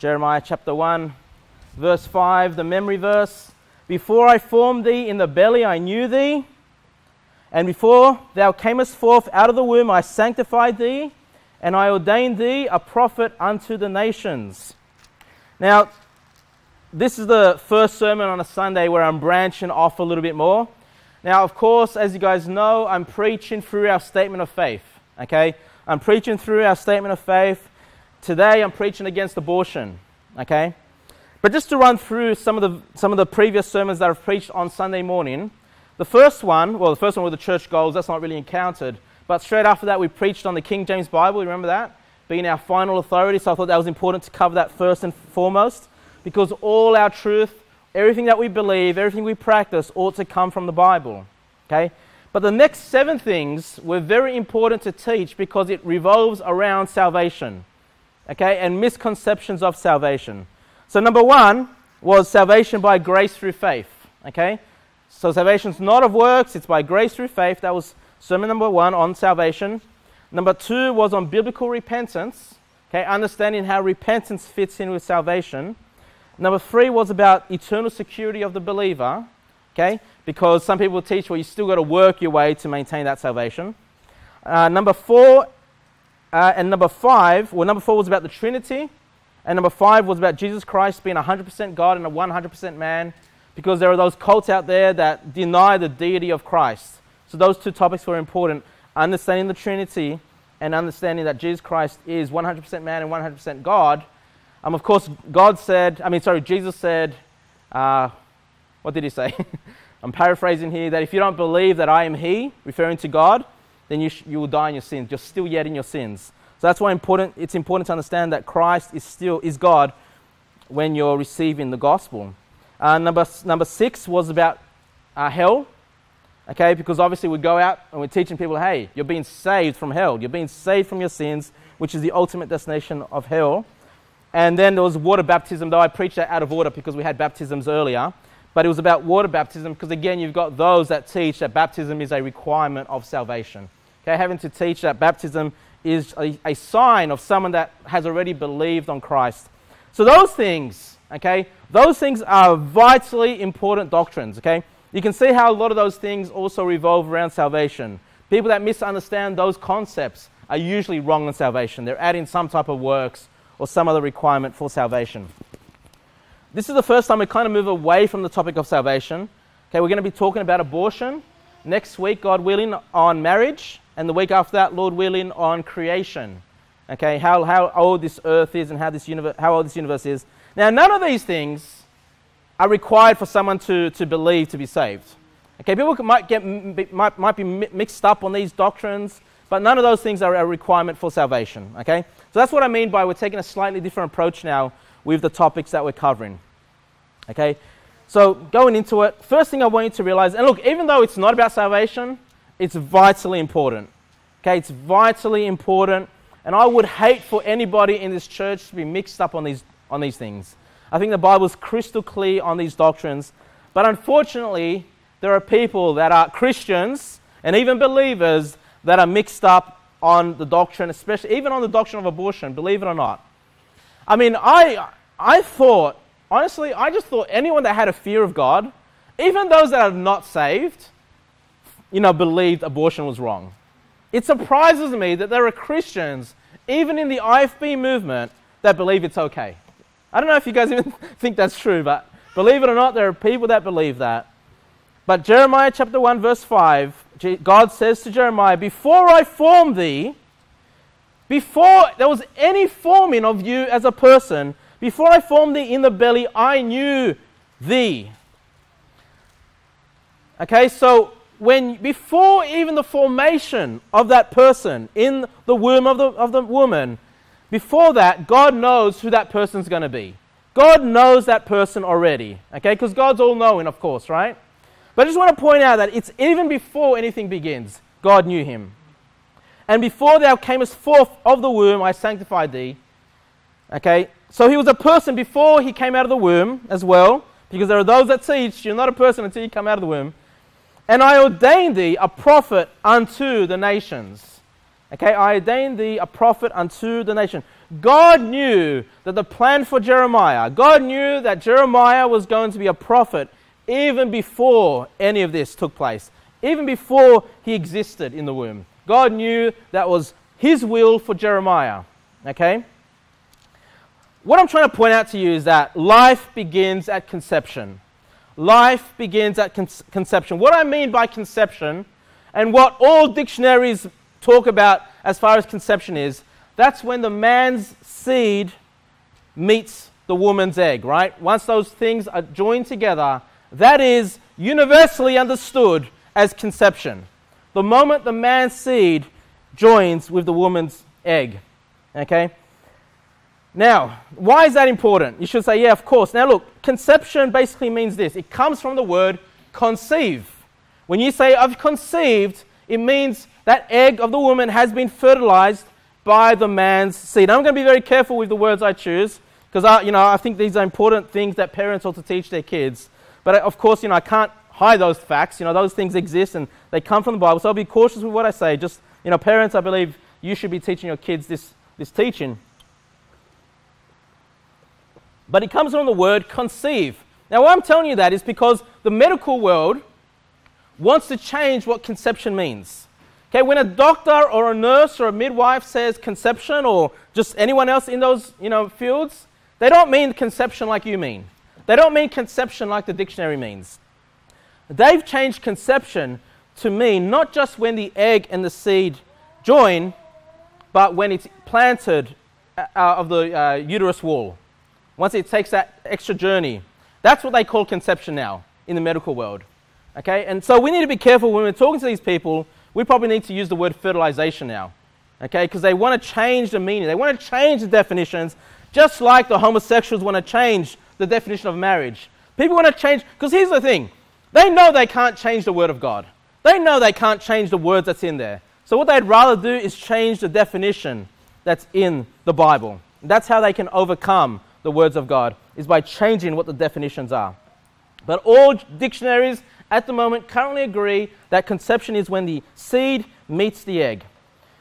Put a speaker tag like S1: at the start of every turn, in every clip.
S1: Jeremiah chapter 1, verse 5, the memory verse. Before I formed thee in the belly, I knew thee. And before thou camest forth out of the womb, I sanctified thee, and I ordained thee a prophet unto the nations. Now, this is the first sermon on a Sunday where I'm branching off a little bit more. Now, of course, as you guys know, I'm preaching through our statement of faith. Okay? I'm preaching through our statement of faith. Today, I'm preaching against abortion. Okay? But just to run through some of the, some of the previous sermons that I've preached on Sunday morning, the first one, well, the first one with the church goals, that's not really encountered. But straight after that, we preached on the King James Bible. Remember that? Being our final authority. So I thought that was important to cover that first and foremost. Because all our truth, everything that we believe, everything we practice ought to come from the Bible. Okay? But the next seven things were very important to teach because it revolves around salvation. Okay? And misconceptions of salvation. So, number one was salvation by grace through faith. Okay? So salvation is not of works, it's by grace through faith. That was sermon number one on salvation. Number two was on biblical repentance, okay, understanding how repentance fits in with salvation. Number three was about eternal security of the believer, okay, because some people teach, well, you still got to work your way to maintain that salvation. Uh, number four uh, and number five, well, number four was about the Trinity, and number five was about Jesus Christ being 100% God and a 100% man because there are those cults out there that deny the deity of Christ. So those two topics were important understanding the Trinity and understanding that Jesus Christ is 100% man and 100% God. Um, of course, God said, I mean, sorry, Jesus said, uh, what did he say? I'm paraphrasing here that if you don't believe that I am He, referring to God, then you, you will die in your sins. You're still yet in your sins. So that's why important, it's important to understand that Christ is still is God when you're receiving the gospel. Uh, number, number six was about uh, hell. Okay, because obviously we go out and we're teaching people, hey, you're being saved from hell. You're being saved from your sins, which is the ultimate destination of hell. And then there was water baptism, though I preached that out of order because we had baptisms earlier. But it was about water baptism because, again, you've got those that teach that baptism is a requirement of salvation. Okay, having to teach that baptism is a, a sign of someone that has already believed on Christ. So those things Okay? Those things are vitally important doctrines. Okay? You can see how a lot of those things also revolve around salvation. People that misunderstand those concepts are usually wrong on salvation. They're adding some type of works or some other requirement for salvation. This is the first time we kind of move away from the topic of salvation. Okay, we're going to be talking about abortion. Next week, God willing, on marriage. And the week after that, Lord willing, on creation. Okay, how, how old this earth is and how, this universe, how old this universe is. Now, none of these things are required for someone to, to believe to be saved. Okay, people might, get, might, might be mixed up on these doctrines, but none of those things are a requirement for salvation. Okay? So that's what I mean by we're taking a slightly different approach now with the topics that we're covering. Okay? So going into it, first thing I want you to realize, and look, even though it's not about salvation, it's vitally important. Okay, it's vitally important, and I would hate for anybody in this church to be mixed up on these on these things. I think the Bible is crystal clear on these doctrines. But unfortunately, there are people that are Christians and even believers that are mixed up on the doctrine, especially even on the doctrine of abortion, believe it or not. I mean, I, I thought, honestly, I just thought anyone that had a fear of God, even those that are not saved, you know, believed abortion was wrong. It surprises me that there are Christians, even in the IFB movement, that believe it's okay. I don't know if you guys even think that's true, but believe it or not, there are people that believe that. But Jeremiah chapter 1, verse 5, God says to Jeremiah, Before I formed thee, before there was any forming of you as a person, before I formed thee in the belly, I knew thee. Okay, so when before even the formation of that person in the womb of the, of the woman, before that, God knows who that person's going to be. God knows that person already, okay? Because God's all knowing, of course, right? But I just want to point out that it's even before anything begins, God knew him. And before thou camest forth of the womb, I sanctified thee. Okay? So he was a person before he came out of the womb as well, because there are those that teach you're not a person until you come out of the womb. And I ordained thee a prophet unto the nations. Okay, I ordained thee a prophet unto the nation. God knew that the plan for Jeremiah, God knew that Jeremiah was going to be a prophet even before any of this took place, even before he existed in the womb. God knew that was his will for Jeremiah. Okay? What I'm trying to point out to you is that life begins at conception. Life begins at con- conception. What I mean by conception, and what all dictionaries talk about as far as conception is, that's when the man's seed meets the woman's egg, right? Once those things are joined together, that is universally understood as conception. The moment the man's seed joins with the woman's egg. Okay? Now, why is that important? You should say, yeah, of course. Now, look, conception basically means this it comes from the word conceive. When you say, I've conceived, it means that egg of the woman has been fertilized by the man's seed. I'm going to be very careful with the words I choose because I, you know, I think these are important things that parents ought to teach their kids. But of course, you know, I can't hide those facts. You know, those things exist and they come from the Bible. So I'll be cautious with what I say. Just, you know, parents, I believe you should be teaching your kids this, this teaching. But it comes from the word conceive. Now, why I'm telling you that is because the medical world wants to change what conception means. Okay, when a doctor or a nurse or a midwife says conception or just anyone else in those you know, fields, they don't mean conception like you mean. They don't mean conception like the dictionary means. They've changed conception to mean not just when the egg and the seed join, but when it's planted uh, of the uh, uterus wall. Once it takes that extra journey. That's what they call conception now in the medical world. Okay, and so we need to be careful when we're talking to these people we probably need to use the word fertilization now. Okay, because they want to change the meaning, they want to change the definitions, just like the homosexuals want to change the definition of marriage. People want to change, because here's the thing they know they can't change the word of God, they know they can't change the words that's in there. So, what they'd rather do is change the definition that's in the Bible. That's how they can overcome the words of God, is by changing what the definitions are. But all dictionaries at the moment currently agree that conception is when the seed meets the egg.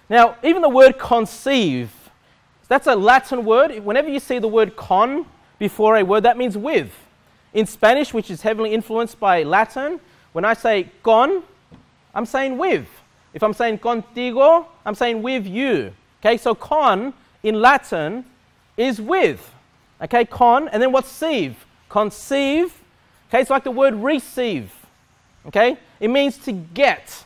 S1: Now, even the word conceive, that's a Latin word. Whenever you see the word con before a word, that means with. In Spanish, which is heavily influenced by Latin, when I say con, I'm saying with. If I'm saying contigo, I'm saying with you. Okay, so con in Latin is with. Okay, con, and then what's sieve? Conceive. Okay, it's like the word receive. Okay? It means to get.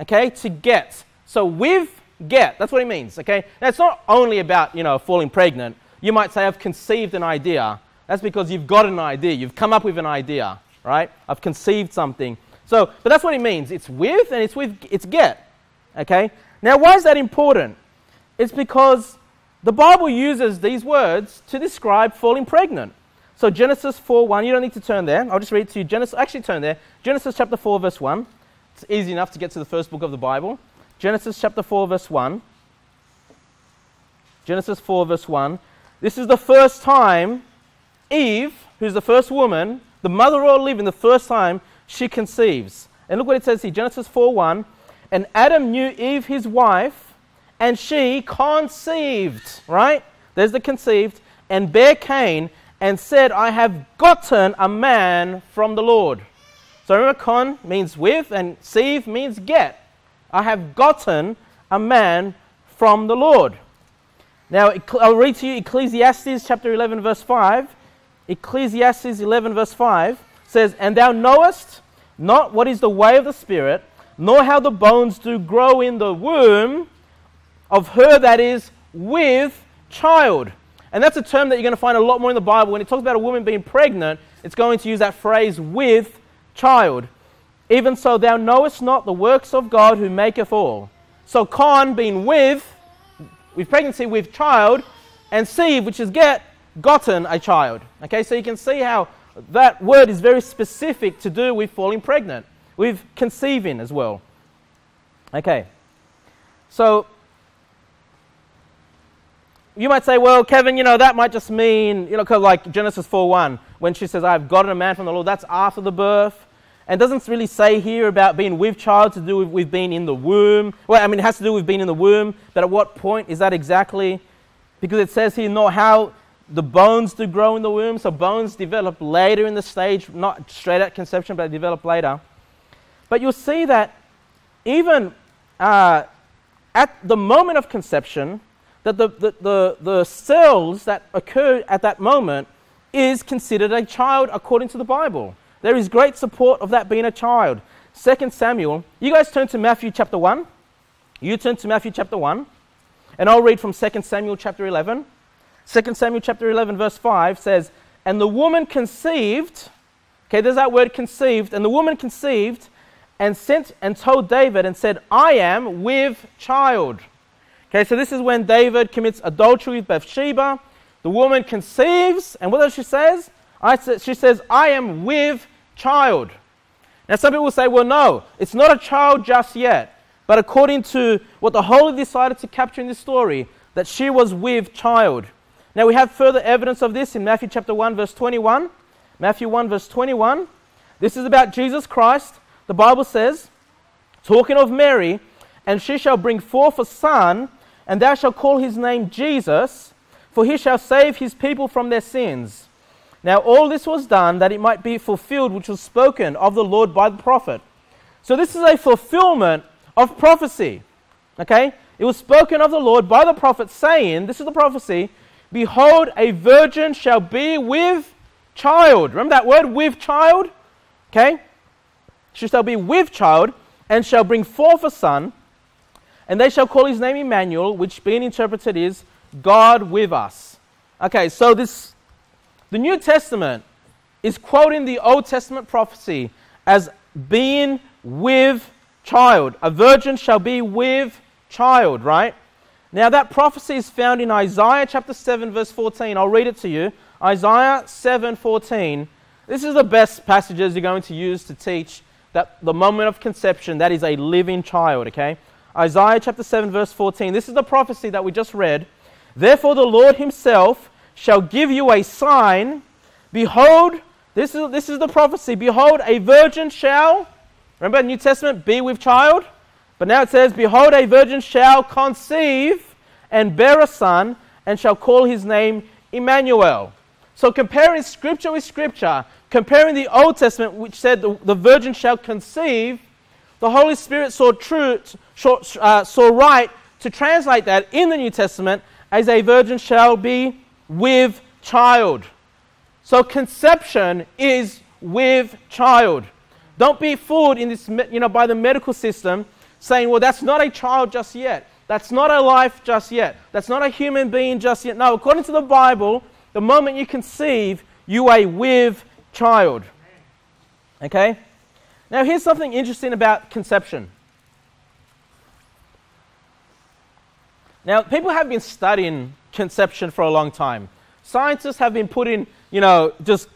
S1: Okay? To get. So with get, that's what it means. Okay? Now it's not only about, you know, falling pregnant. You might say, I've conceived an idea. That's because you've got an idea. You've come up with an idea, right? I've conceived something. So, but that's what it means. It's with and it's with, it's get. Okay? Now, why is that important? It's because the Bible uses these words to describe falling pregnant. So Genesis 4 1, you don't need to turn there. I'll just read to you. Genesis, actually, turn there. Genesis chapter 4, verse 1. It's easy enough to get to the first book of the Bible. Genesis chapter 4, verse 1. Genesis 4, verse 1. This is the first time Eve, who's the first woman, the mother of all living, the first time she conceives. And look what it says here Genesis 4 1. And Adam knew Eve, his wife, and she conceived, right? There's the conceived, and bare Cain, and said, I have gotten a man from the Lord. So remember, con means with, and sieve means get. I have gotten a man from the Lord. Now, I'll read to you Ecclesiastes chapter 11, verse 5. Ecclesiastes 11, verse 5 says, And thou knowest not what is the way of the Spirit, nor how the bones do grow in the womb of her that is with child. And that's a term that you're going to find a lot more in the Bible. When it talks about a woman being pregnant, it's going to use that phrase with child. Even so, thou knowest not the works of God who maketh all. So, con being with, with pregnancy with child, and sieve, which is get, gotten a child. Okay, so you can see how that word is very specific to do with falling pregnant, with conceiving as well. Okay, so you might say, well, Kevin, you know, that might just mean, you know, cause like Genesis 4.1, when she says, I've gotten a man from the Lord, that's after the birth. And doesn't really say here about being with child to do with, with being in the womb. Well, I mean, it has to do with being in the womb, but at what point is that exactly? because it says here, not how the bones do grow in the womb. So bones develop later in the stage, not straight at conception, but they develop later. But you'll see that even uh, at the moment of conception, that the, the, the, the cells that occur at that moment is considered a child according to the Bible. There is great support of that being a child. Second Samuel, you guys turn to Matthew chapter 1. You turn to Matthew chapter 1, and I'll read from 2 Samuel chapter 11. 2 Samuel chapter 11, verse 5 says, And the woman conceived, okay, there's that word conceived, and the woman conceived and sent and told David and said, I am with child. Okay, so this is when David commits adultery with Bathsheba. The woman conceives, and what does she says? I, she says, I am with child. Now, some people will say, well, no, it's not a child just yet. But according to what the Holy decided to capture in this story, that she was with child. Now, we have further evidence of this in Matthew chapter 1, verse 21. Matthew 1, verse 21. This is about Jesus Christ. The Bible says, talking of Mary, and she shall bring forth a son, and thou shalt call his name Jesus, for he shall save his people from their sins. Now, all this was done that it might be fulfilled which was spoken of the Lord by the prophet. So, this is a fulfillment of prophecy. Okay? It was spoken of the Lord by the prophet, saying, This is the prophecy Behold, a virgin shall be with child. Remember that word, with child? Okay? She shall be with child, and shall bring forth a son, and they shall call his name Emmanuel, which being interpreted is God with us. Okay, so this the New Testament is quoting the Old Testament prophecy as being with child. A virgin shall be with child, right? Now that prophecy is found in Isaiah chapter 7 verse 14. I'll read it to you. Isaiah 7:14. This is the best passages you're going to use to teach that the moment of conception that is a living child, okay? Isaiah chapter 7 verse 14. This is the prophecy that we just read. Therefore the Lord himself shall give you a sign. Behold, this is, this is the prophecy. Behold, a virgin shall, remember New Testament, be with child? But now it says, Behold, a virgin shall conceive and bear a son, and shall call his name Emmanuel. So comparing scripture with scripture, comparing the Old Testament, which said the, the virgin shall conceive, the Holy Spirit saw true, saw, uh, saw right to translate that in the New Testament as a virgin shall be with child. So conception is with child. Don't be fooled in this, you know, by the medical system saying, well, that's not a child just yet. That's not a life just yet. That's not a human being just yet. No, according to the Bible, the moment you conceive, you are with child. Okay? Now, here's something interesting about conception. Now, people have been studying conception for a long time. Scientists have been putting, you know, just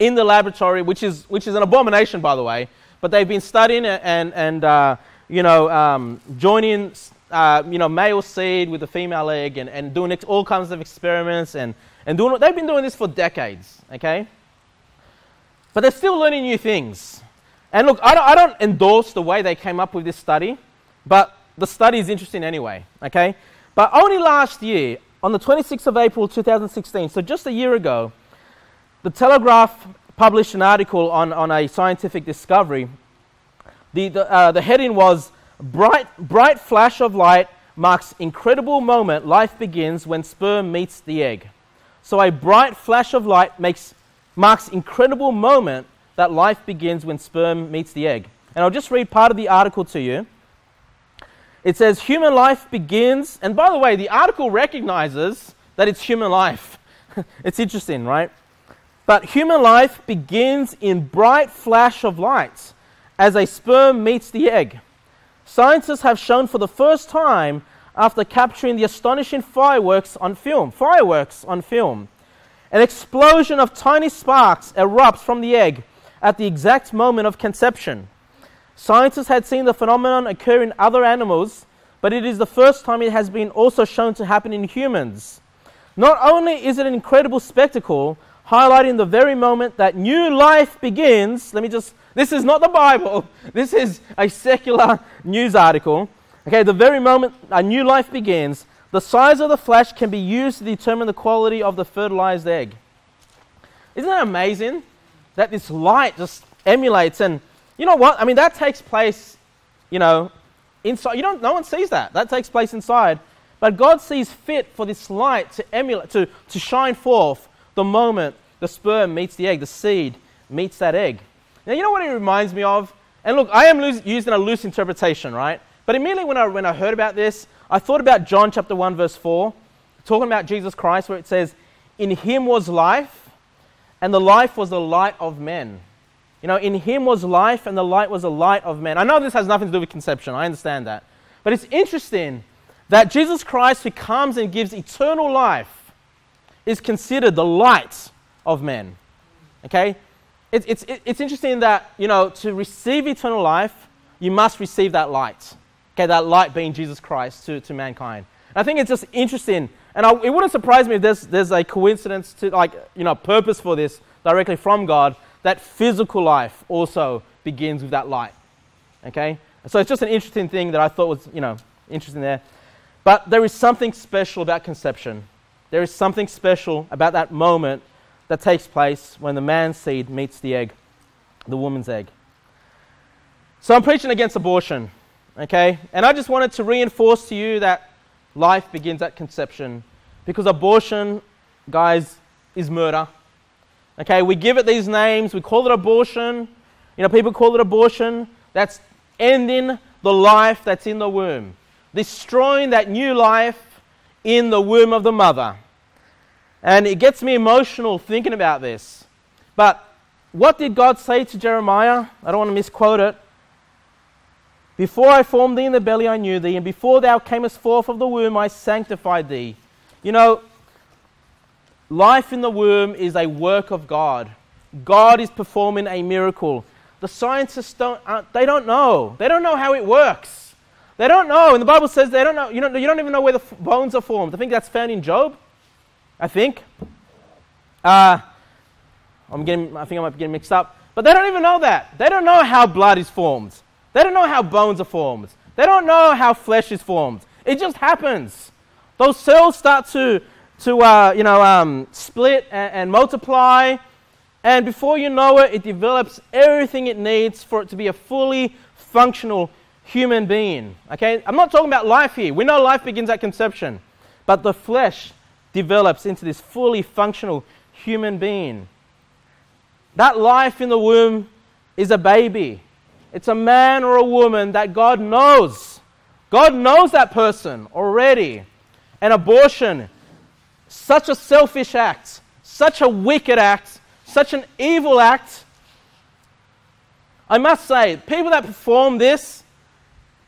S1: in the laboratory, which is, which is an abomination, by the way, but they've been studying and, and uh, you know, um, joining, uh, you know, male seed with the female egg and, and doing all kinds of experiments and, and doing, they've been doing this for decades, okay? But they're still learning new things. And look, I don't, I don't endorse the way they came up with this study, but the study is interesting anyway, okay? But only last year, on the 26th of April 2016, so just a year ago, the Telegraph published an article on, on a scientific discovery. The, the, uh, the heading was bright, bright Flash of Light Marks Incredible Moment Life Begins When Sperm Meets the Egg. So, a bright flash of light makes, marks incredible moment that life begins when sperm meets the egg. And I'll just read part of the article to you. It says human life begins, and by the way, the article recognizes that it's human life. it's interesting, right? But human life begins in bright flash of light as a sperm meets the egg. Scientists have shown for the first time after capturing the astonishing fireworks on film, fireworks on film. An explosion of tiny sparks erupts from the egg at the exact moment of conception. Scientists had seen the phenomenon occur in other animals, but it is the first time it has been also shown to happen in humans. Not only is it an incredible spectacle, highlighting the very moment that new life begins, let me just, this is not the Bible, this is a secular news article. Okay, the very moment a new life begins, the size of the flash can be used to determine the quality of the fertilized egg. Isn't that amazing? That this light just emulates, and you know what? I mean, that takes place, you know, inside. You don't. No one sees that. That takes place inside. But God sees fit for this light to emulate, to, to shine forth the moment the sperm meets the egg, the seed meets that egg. Now, you know what it reminds me of? And look, I am using a loose interpretation, right? But immediately when I, when I heard about this, I thought about John chapter 1, verse 4, talking about Jesus Christ, where it says, In him was life, and the life was the light of men. You know, in him was life, and the light was the light of men. I know this has nothing to do with conception, I understand that. But it's interesting that Jesus Christ, who comes and gives eternal life, is considered the light of men. Okay? It, it's, it, it's interesting that, you know, to receive eternal life, you must receive that light. Okay, that light being Jesus Christ to, to mankind. And I think it's just interesting. And I, it wouldn't surprise me if there's, there's a coincidence to, like, you know, purpose for this directly from God, that physical life also begins with that light. Okay? So it's just an interesting thing that I thought was, you know, interesting there. But there is something special about conception. There is something special about that moment that takes place when the man's seed meets the egg, the woman's egg. So I'm preaching against abortion, okay? And I just wanted to reinforce to you that life begins at conception because abortion, guys, is murder. Okay, we give it these names, we call it abortion. You know, people call it abortion. That's ending the life that's in the womb, destroying that new life in the womb of the mother. And it gets me emotional thinking about this. But what did God say to Jeremiah? I don't want to misquote it. Before I formed thee in the belly, I knew thee, and before thou camest forth of the womb, I sanctified thee. You know, life in the womb is a work of God. God is performing a miracle. The scientists don't, uh, they don't know. They don't know how it works. They don't know. And the Bible says they don't know. You don't, you don't even know where the f- bones are formed. I think that's found in Job. I think. Uh, I'm getting, I think I might be getting mixed up. But they don't even know that. They don't know how blood is formed. They don't know how bones are formed. They don't know how flesh is formed. It just happens. Those cells start to, to uh, you know, um, split and, and multiply. And before you know it, it develops everything it needs for it to be a fully functional human being. Okay? I'm not talking about life here. We know life begins at conception. But the flesh develops into this fully functional human being. That life in the womb is a baby. It's a man or a woman that God knows. God knows that person already. And abortion, such a selfish act, such a wicked act, such an evil act. I must say, people that perform this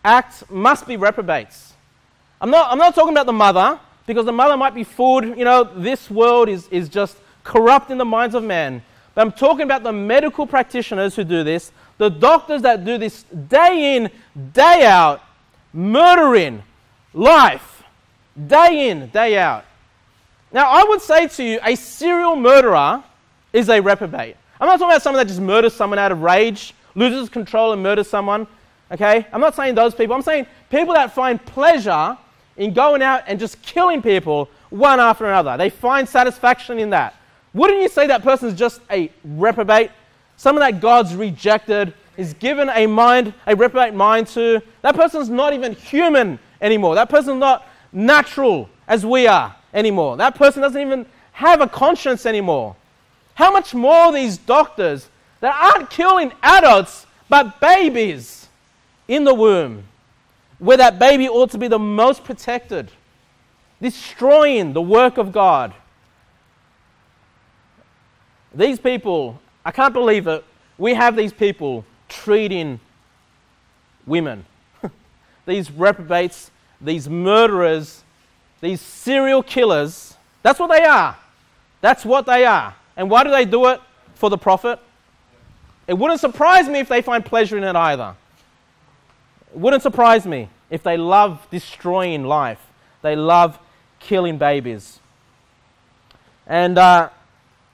S1: act must be reprobates. I'm not, I'm not talking about the mother because the mother might be fooled. You know, this world is, is just corrupt in the minds of men. But I'm talking about the medical practitioners who do this, the doctors that do this day in, day out, murdering life, day in, day out. Now, I would say to you, a serial murderer is a reprobate. I'm not talking about someone that just murders someone out of rage, loses control and murders someone. Okay? I'm not saying those people. I'm saying people that find pleasure in going out and just killing people one after another. They find satisfaction in that. Wouldn't you say that person is just a reprobate? Someone that God's rejected, is given a mind, a reprobate mind to. That person's not even human anymore. That person's not natural as we are anymore. That person doesn't even have a conscience anymore. How much more these doctors that aren't killing adults but babies in the womb? where that baby ought to be the most protected, destroying the work of God. These people, I can't believe it, we have these people treating women. these reprobates, these murderers, these serial killers. That's what they are. That's what they are. And why do they do it? For the profit? It wouldn't surprise me if they find pleasure in it either. It wouldn't surprise me if they love destroying life. They love killing babies. And, uh,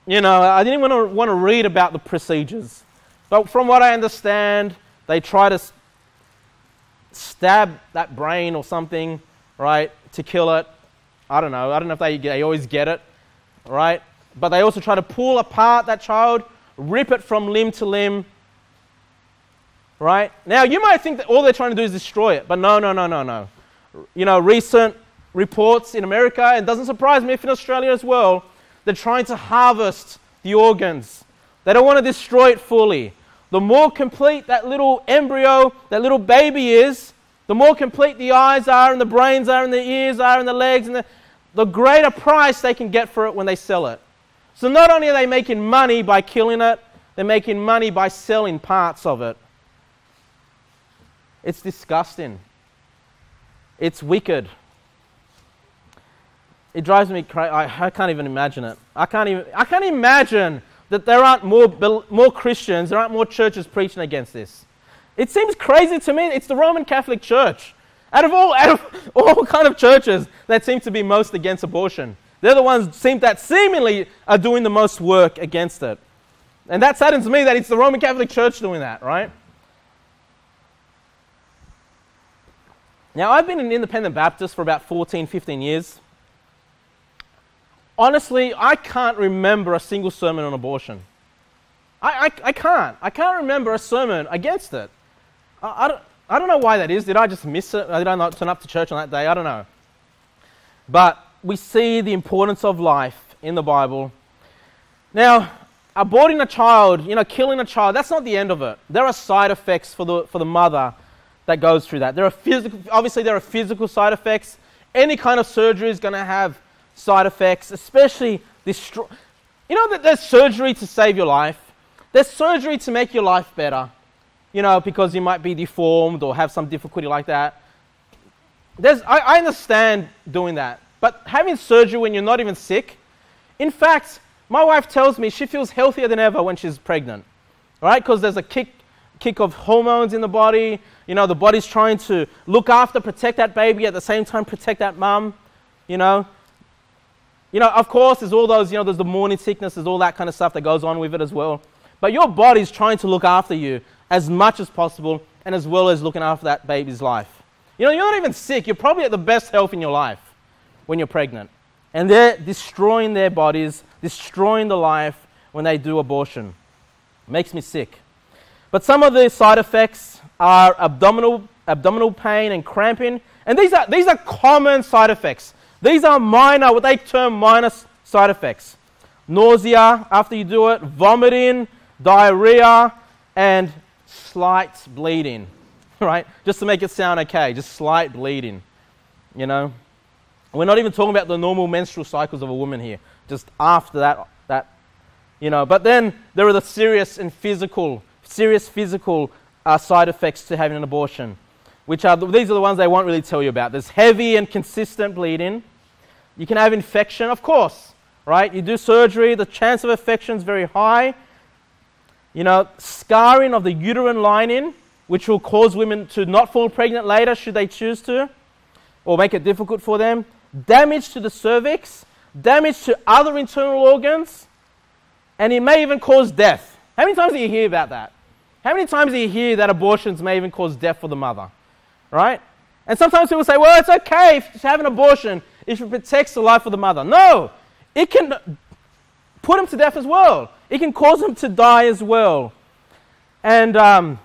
S1: you know, I didn't want to, want to read about the procedures. But from what I understand, they try to stab that brain or something, right, to kill it. I don't know. I don't know if they, they always get it, right? But they also try to pull apart that child, rip it from limb to limb, right? Now, you might think that all they're trying to do is destroy it, but no, no, no, no, no. You know, recent reports in America, and doesn't surprise me if in Australia as well, they're trying to harvest the organs. They don't want to destroy it fully. The more complete that little embryo, that little baby is, the more complete the eyes are, and the brains are, and the ears are, and the legs, and the, the greater price they can get for it when they sell it. So not only are they making money by killing it, they're making money by selling parts of it. It's disgusting. It's wicked. It drives me crazy. I, I can't even imagine it. I can't even. I can't imagine that there aren't more, more Christians, there aren't more churches preaching against this. It seems crazy to me. It's the Roman Catholic Church. Out of all, out of all kind of churches that seem to be most against abortion, they're the ones seem, that seemingly are doing the most work against it. And that saddens me that it's the Roman Catholic Church doing that, right? Now, I've been an independent Baptist for about 14, 15 years. Honestly, I can't remember a single sermon on abortion. I, I, I can't. I can't remember a sermon against it. I, I, don't, I don't know why that is. Did I just miss it? Did I not turn up to church on that day? I don't know. But we see the importance of life in the Bible. Now, aborting a child, you know, killing a child, that's not the end of it. There are side effects for the, for the mother that goes through that. There are physical, obviously, there are physical side effects. Any kind of surgery is going to have side effects, especially this. You know that there's surgery to save your life. There's surgery to make your life better. You know, because you might be deformed or have some difficulty like that. There's, I, I understand doing that. But having surgery when you're not even sick, in fact, my wife tells me she feels healthier than ever when she's pregnant. Right? Because there's a kick, kick of hormones in the body. You know, the body's trying to look after, protect that baby, at the same time protect that mum. You know, you know, of course, there's all those, you know, there's the morning sickness, there's all that kind of stuff that goes on with it as well. But your body's trying to look after you as much as possible and as well as looking after that baby's life. You know, you're not even sick, you're probably at the best health in your life when you're pregnant. And they're destroying their bodies, destroying the life when they do abortion. It Makes me sick. But some of the side effects are abdominal, abdominal pain and cramping. And these are, these are common side effects. These are minor, what they term minor side effects nausea after you do it, vomiting, diarrhea, and slight bleeding. Right? Just to make it sound okay, just slight bleeding. You know? We're not even talking about the normal menstrual cycles of a woman here, just after that, that you know. But then there are the serious and physical, serious physical uh, side effects to having an abortion, which are these are the ones they won't really tell you about. There's heavy and consistent bleeding. You can have infection, of course, right? You do surgery, the chance of infection is very high. You know, scarring of the uterine lining, which will cause women to not fall pregnant later should they choose to, or make it difficult for them. Damage to the cervix, damage to other internal organs, and it may even cause death. How many times do you hear about that? How many times do you hear that abortions may even cause death for the mother? Right? And sometimes people say, well, it's okay to have an abortion if it protects the life of the mother. No, it can put him to death as well. It can cause them to die as well. And, um,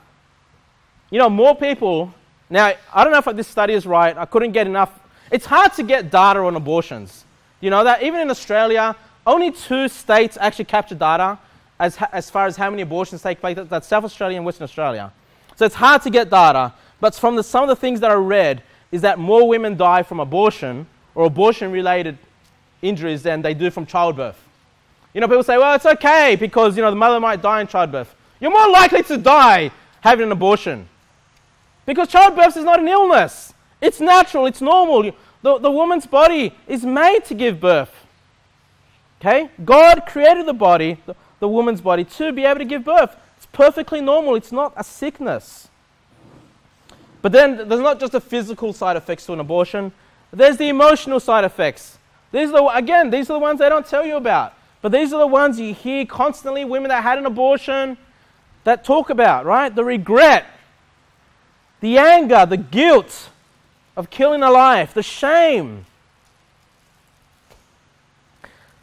S1: you know, more people. Now, I don't know if this study is right. I couldn't get enough. It's hard to get data on abortions. You know that? Even in Australia, only two states actually capture data as, as far as how many abortions take place. That's South Australia and Western Australia. So it's hard to get data. But from the, some of the things that I read is that more women die from abortion or abortion related injuries than they do from childbirth. You know, people say, well, it's okay because, you know, the mother might die in childbirth. You're more likely to die having an abortion because childbirth is not an illness. It's natural, it's normal. The, the woman's body is made to give birth. Okay? God created the body, the, the woman's body, to be able to give birth. It's perfectly normal, it's not a sickness. But then there's not just the physical side effects to an abortion, there's the emotional side effects. These are the, again, these are the ones they don't tell you about. But these are the ones you hear constantly women that had an abortion that talk about, right? The regret, the anger, the guilt of killing a life, the shame.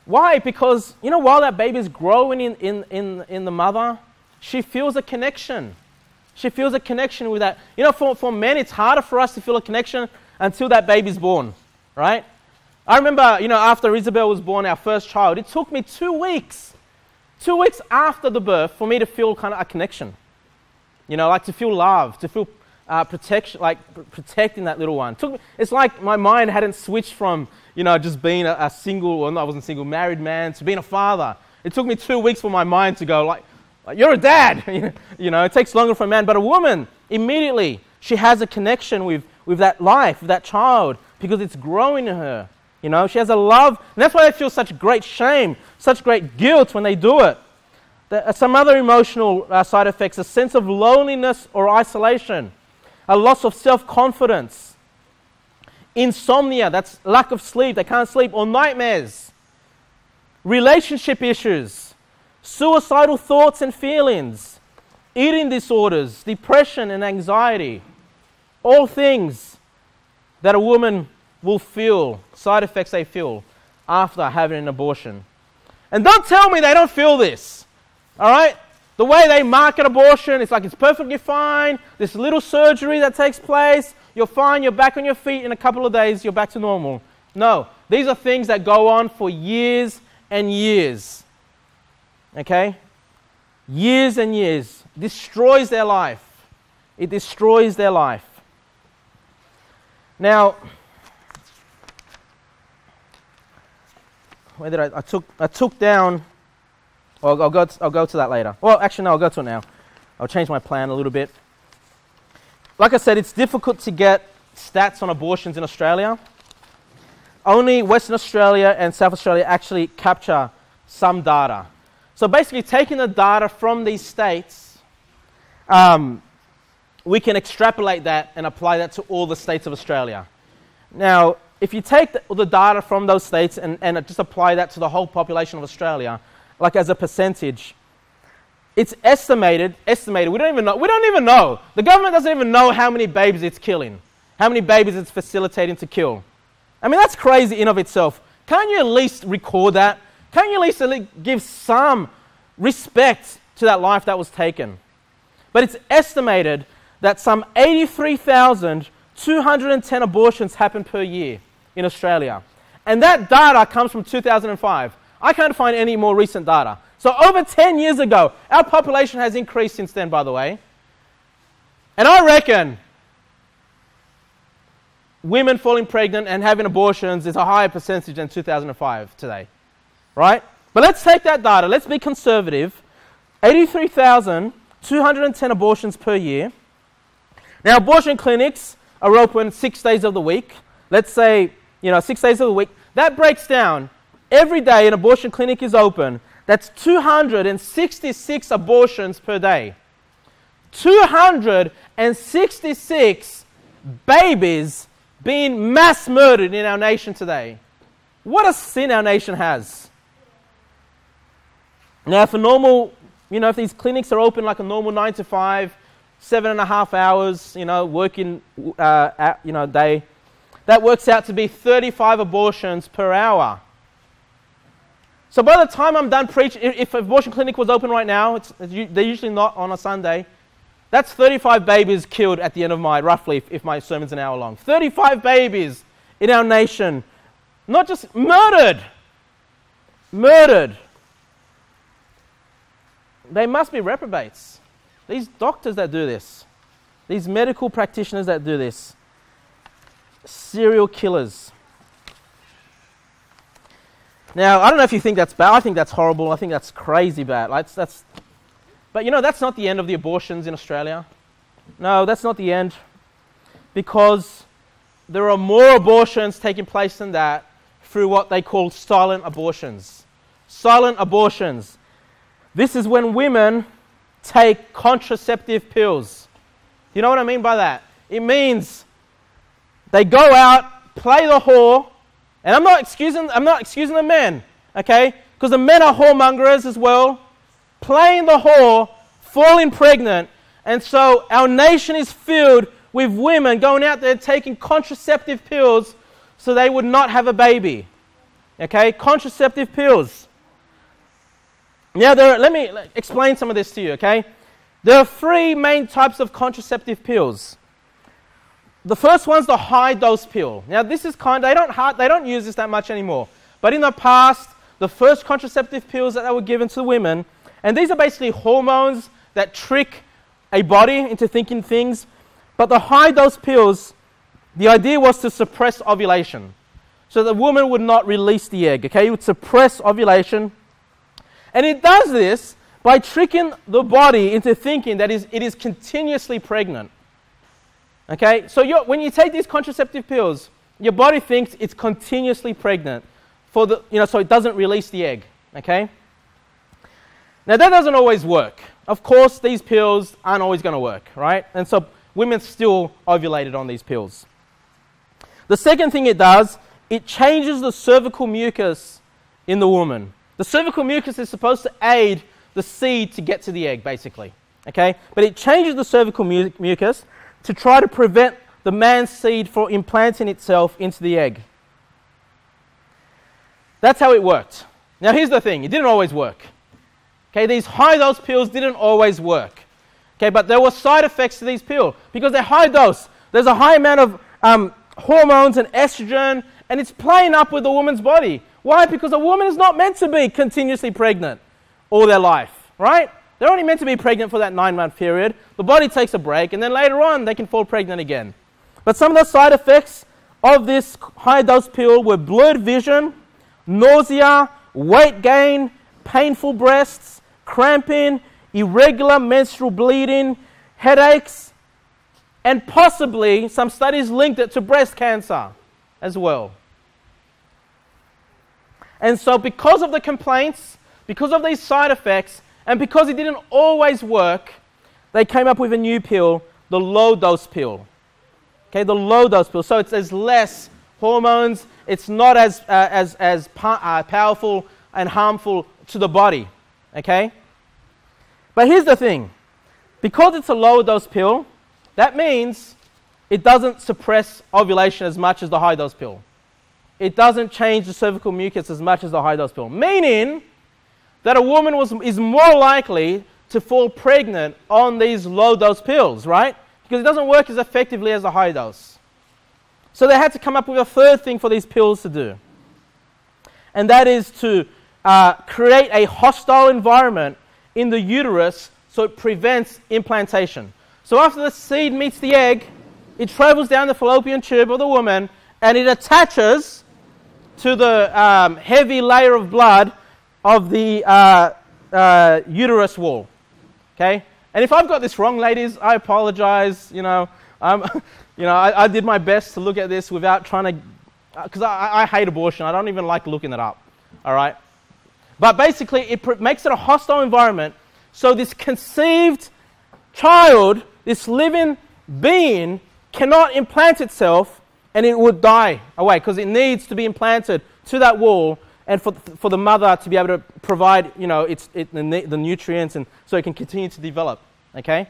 S1: Why? Because, you know, while that baby is growing in, in, in, in the mother, she feels a connection. She feels a connection with that. You know, for, for men, it's harder for us to feel a connection until that baby's born, right? I remember, you know, after Isabel was born, our first child, it took me two weeks, two weeks after the birth for me to feel kind of a connection. You know, like to feel love, to feel uh, protection, like protecting that little one. Me, it's like my mind hadn't switched from, you know, just being a, a single, well, no, I wasn't single, married man to being a father. It took me two weeks for my mind to go, like, like you're a dad. you know, it takes longer for a man. But a woman, immediately, she has a connection with, with that life, with that child, because it's growing in her. You know, she has a love. And that's why they feel such great shame, such great guilt when they do it. The, uh, some other emotional uh, side effects a sense of loneliness or isolation, a loss of self confidence, insomnia, that's lack of sleep, they can't sleep, or nightmares, relationship issues, suicidal thoughts and feelings, eating disorders, depression and anxiety. All things that a woman will feel, side effects they feel after having an abortion. And don't tell me they don't feel this. All right? The way they market abortion, it's like it's perfectly fine. This little surgery that takes place, you're fine, you're back on your feet in a couple of days, you're back to normal. No, these are things that go on for years and years. Okay? Years and years. Destroys their life. It destroys their life. Now, where did I, I took I took down I'll, I'll, go to, I'll go to that later. Well, actually, no, I'll go to it now. I'll change my plan a little bit. Like I said, it's difficult to get stats on abortions in Australia. Only Western Australia and South Australia actually capture some data. So basically, taking the data from these states, um, we can extrapolate that and apply that to all the states of Australia. Now, if you take the, the data from those states and, and just apply that to the whole population of Australia, like as a percentage, it's estimated, estimated, we don't even know, we don't even know. The government doesn't even know how many babies it's killing, how many babies it's facilitating to kill. I mean, that's crazy in of itself. Can't you at least record that? Can't you at least give some respect to that life that was taken? But it's estimated that some 83,210 abortions happen per year in Australia. And that data comes from 2005. I can't find any more recent data. So, over 10 years ago, our population has increased since then, by the way. And I reckon women falling pregnant and having abortions is a higher percentage than 2005 today. Right? But let's take that data, let's be conservative 83,210 abortions per year. Now, abortion clinics are open six days of the week. Let's say, you know, six days of the week. That breaks down every day an abortion clinic is open, that's 266 abortions per day. 266 babies being mass murdered in our nation today. What a sin our nation has. Now, a normal, you know, if these clinics are open like a normal nine to five, seven and a half hours, you know, working, uh, at, you know, day, that works out to be 35 abortions per hour. So by the time I'm done preaching, if an abortion clinic was open right now, they're usually not on a Sunday. That's 35 babies killed at the end of my, roughly, if, if my sermon's an hour long. 35 babies in our nation, not just murdered, murdered. They must be reprobates. These doctors that do this, these medical practitioners that do this, serial killers. Now, I don't know if you think that's bad. I think that's horrible. I think that's crazy bad. Like, that's, but you know, that's not the end of the abortions in Australia. No, that's not the end. Because there are more abortions taking place than that through what they call silent abortions. Silent abortions. This is when women take contraceptive pills. You know what I mean by that? It means they go out, play the whore, and I'm not excusing, I'm not excusing the men, okay? Because the men are whoremongers as well, playing the whore, falling pregnant. And so our nation is filled with women going out there taking contraceptive pills so they would not have a baby. Okay, contraceptive pills. Now, there, let me explain some of this to you, okay? There are three main types of contraceptive pills. The first one's the high dose pill. Now, this is kind they don't they don't use this that much anymore. But in the past, the first contraceptive pills that were given to women, and these are basically hormones that trick a body into thinking things. But the high dose pills, the idea was to suppress ovulation. So the woman would not release the egg, okay? It would suppress ovulation. And it does this by tricking the body into thinking that it is continuously pregnant. Okay? So when you take these contraceptive pills, your body thinks it's continuously pregnant for the, you know, so it doesn't release the egg. Okay? Now that doesn't always work. Of course, these pills aren't always going to work, right? And so women still ovulated on these pills. The second thing it does, it changes the cervical mucus in the woman. The cervical mucus is supposed to aid the seed to get to the egg, basically. Okay? But it changes the cervical mu- mucus to try to prevent the man's seed from implanting itself into the egg. That's how it worked. Now, here's the thing it didn't always work. Okay, these high dose pills didn't always work. Okay, but there were side effects to these pills because they're high dose. There's a high amount of um, hormones and estrogen, and it's playing up with the woman's body. Why? Because a woman is not meant to be continuously pregnant all their life, right? They're only meant to be pregnant for that nine month period. The body takes a break, and then later on, they can fall pregnant again. But some of the side effects of this high dose pill were blurred vision, nausea, weight gain, painful breasts, cramping, irregular menstrual bleeding, headaches, and possibly some studies linked it to breast cancer as well. And so, because of the complaints, because of these side effects, and because it didn't always work, they came up with a new pill, the low dose pill. Okay, the low dose pill. So it's there's less hormones, it's not as, uh, as, as pa- uh, powerful and harmful to the body. Okay? But here's the thing because it's a low dose pill, that means it doesn't suppress ovulation as much as the high dose pill. It doesn't change the cervical mucus as much as the high dose pill. Meaning that a woman was, is more likely to fall pregnant on these low dose pills, right? Because it doesn't work as effectively as the high dose. So they had to come up with a third thing for these pills to do. And that is to uh, create a hostile environment in the uterus so it prevents implantation. So after the seed meets the egg, it travels down the fallopian tube of the woman and it attaches to the um, heavy layer of blood of the uh, uh, uterus wall. Okay? And if I've got this wrong, ladies, I apologize. You know, um, you know I, I, did my best to look at this without trying to, because uh, I, I hate abortion. I don't even like looking it up. All right? But basically, it makes it a hostile environment. So this conceived child, this living being, cannot implant itself and it would die away because it needs to be implanted to that wall and for, for the mother to be able to provide you know, its, it, the, the nutrients and so it can continue to develop. Okay?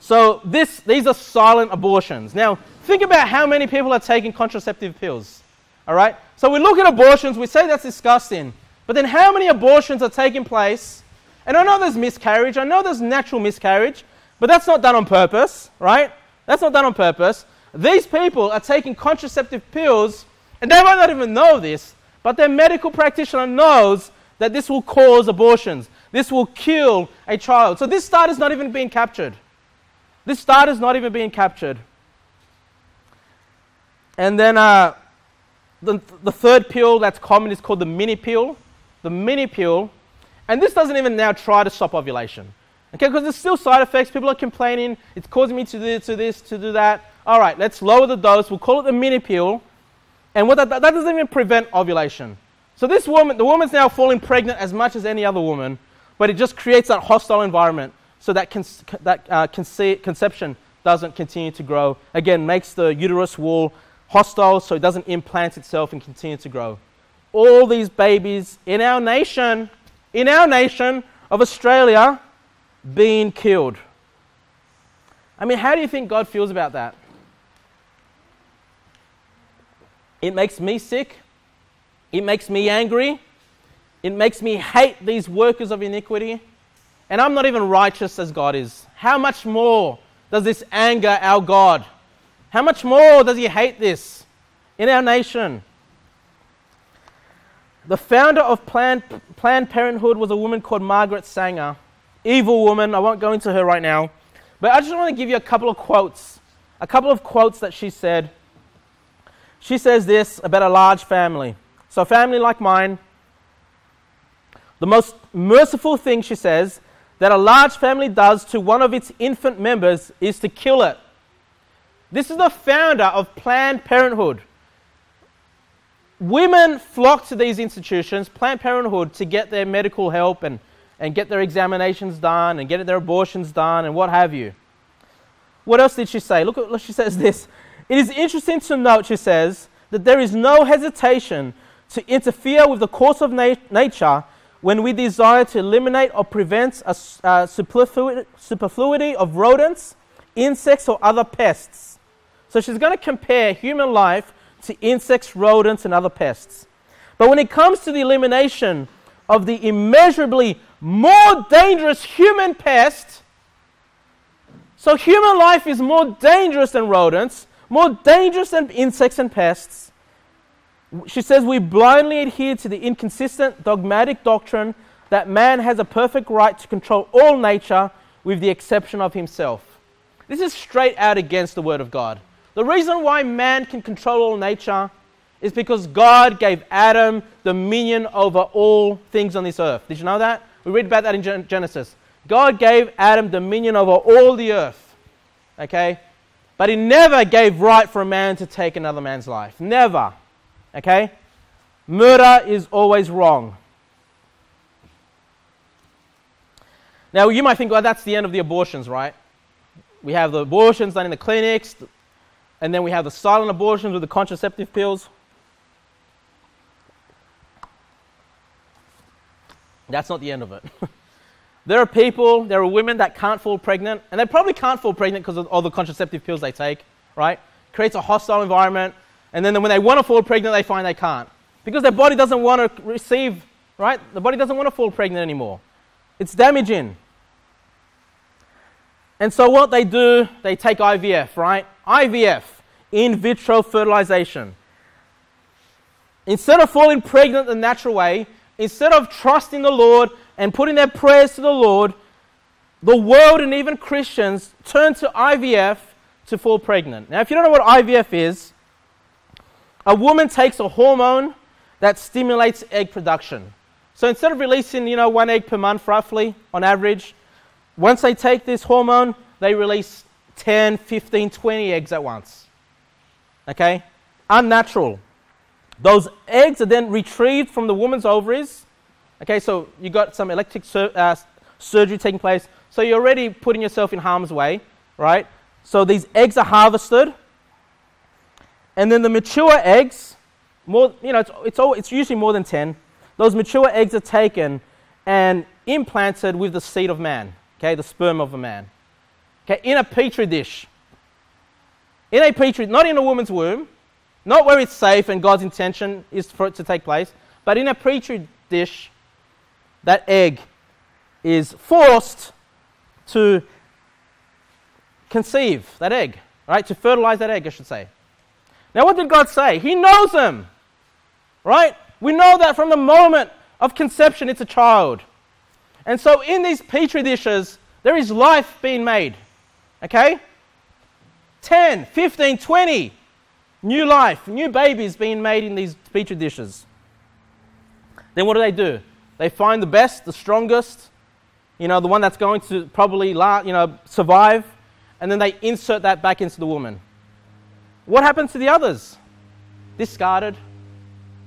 S1: So this, these are silent abortions. Now, think about how many people are taking contraceptive pills. All right? So we look at abortions, we say that's disgusting. But then how many abortions are taking place? And I know there's miscarriage, I know there's natural miscarriage, but that's not done on purpose, right? That's not done on purpose. These people are taking contraceptive pills, and they might not even know this, but their medical practitioner knows that this will cause abortions. This will kill a child. So this start is not even being captured. This start is not even being captured. And then uh, the, the third pill that's common is called the mini pill the mini pill, and this doesn't even now try to stop ovulation. Okay, because there's still side effects. People are complaining, it's causing me to do, to this, to do that. All right, let's lower the dose. We'll call it the mini pill. And what that, that doesn't even prevent ovulation. So this woman, the woman's now falling pregnant as much as any other woman, but it just creates that hostile environment so that, that uh, conce- conception doesn't continue to grow. Again, makes the uterus wall hostile so it doesn't implant itself and continue to grow all these babies in our nation, in our nation of Australia, being killed. I mean, how do you think God feels about that? It makes me sick. It makes me angry. It makes me hate these workers of iniquity. And I'm not even righteous as God is. How much more does this anger our God? How much more does He hate this in our nation? The founder of Planned, Planned Parenthood was a woman called Margaret Sanger. Evil woman. I won't go into her right now. But I just want to give you a couple of quotes. A couple of quotes that she said. She says this about a large family. So, a family like mine, the most merciful thing, she says, that a large family does to one of its infant members is to kill it. This is the founder of Planned Parenthood. Women flock to these institutions, Planned Parenthood, to get their medical help and, and get their examinations done and get their abortions done and what have you. What else did she say? Look, at, she says this. It is interesting to note, she says, that there is no hesitation to interfere with the course of na- nature when we desire to eliminate or prevent a, a superfluity of rodents, insects, or other pests. So she's going to compare human life to insects, rodents, and other pests. But when it comes to the elimination of the immeasurably more dangerous human pest, so human life is more dangerous than rodents, more dangerous than insects and pests. She says we blindly adhere to the inconsistent dogmatic doctrine that man has a perfect right to control all nature with the exception of himself. This is straight out against the Word of God. The reason why man can control all nature is because God gave Adam dominion over all things on this earth. Did you know that? We read about that in Genesis. God gave Adam dominion over all the earth. Okay? But he never gave right for a man to take another man's life. Never. Okay? Murder is always wrong. Now, you might think, well, that's the end of the abortions, right? We have the abortions done in the clinics, and then we have the silent abortions with the contraceptive pills. That's not the end of it. there are people, there are women that can't fall pregnant, and they probably can't fall pregnant because of all the contraceptive pills they take, right? Creates a hostile environment, and then when they want to fall pregnant, they find they can't. Because their body doesn't want to receive, right? The body doesn't want to fall pregnant anymore. It's damaging. And so what they do, they take IVF, right? IVF, in vitro fertilization. Instead of falling pregnant the natural way, instead of trusting the Lord and putting their prayers to the Lord, the world and even Christians turn to IVF to fall pregnant. Now, if you don't know what IVF is, a woman takes a hormone that stimulates egg production. So instead of releasing, you know, one egg per month roughly on average, once they take this hormone, they release 10, 15, 20 eggs at once. Okay? Unnatural. Those eggs are then retrieved from the woman's ovaries. Okay, so you got some electric sur- uh, surgery taking place. So you're already putting yourself in harm's way, right? So these eggs are harvested. And then the mature eggs, more, you know, it's, it's, all, it's usually more than 10. Those mature eggs are taken and implanted with the seed of man, okay, the sperm of a man, okay, in a petri dish. In a petri, not in a woman's womb, not where it's safe and God's intention is for it to take place, but in a petri dish, that egg is forced to conceive that egg, right? To fertilize that egg, I should say. Now, what did God say? He knows them, right? We know that from the moment of conception, it's a child. And so, in these petri dishes, there is life being made, okay? 10, 15, 20 new life, new babies being made in these petri dishes. Then what do they do? They find the best, the strongest, you know, the one that's going to probably, you know, survive, and then they insert that back into the woman. What happens to the others? Discarded,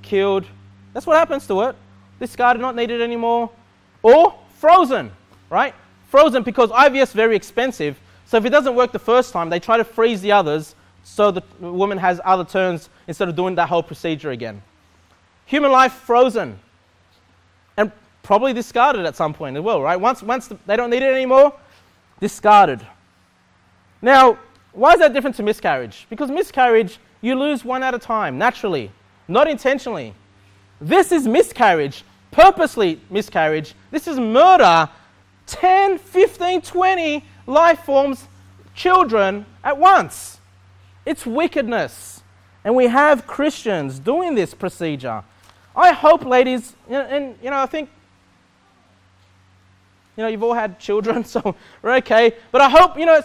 S1: killed. That's what happens to it. Discarded, not needed anymore, or frozen, right? Frozen because IVF is very expensive. So if it doesn't work the first time, they try to freeze the others so the woman has other turns instead of doing that whole procedure again. Human life frozen probably discarded at some point as well, right? Once, once they don't need it anymore, discarded. Now, why is that different to miscarriage? Because miscarriage, you lose one at a time, naturally, not intentionally. This is miscarriage, purposely miscarriage. This is murder. 10, 15, 20 life forms, children at once. It's wickedness. And we have Christians doing this procedure. I hope, ladies, and, you know, I think, you know, you've all had children, so we're okay. But I hope, you know,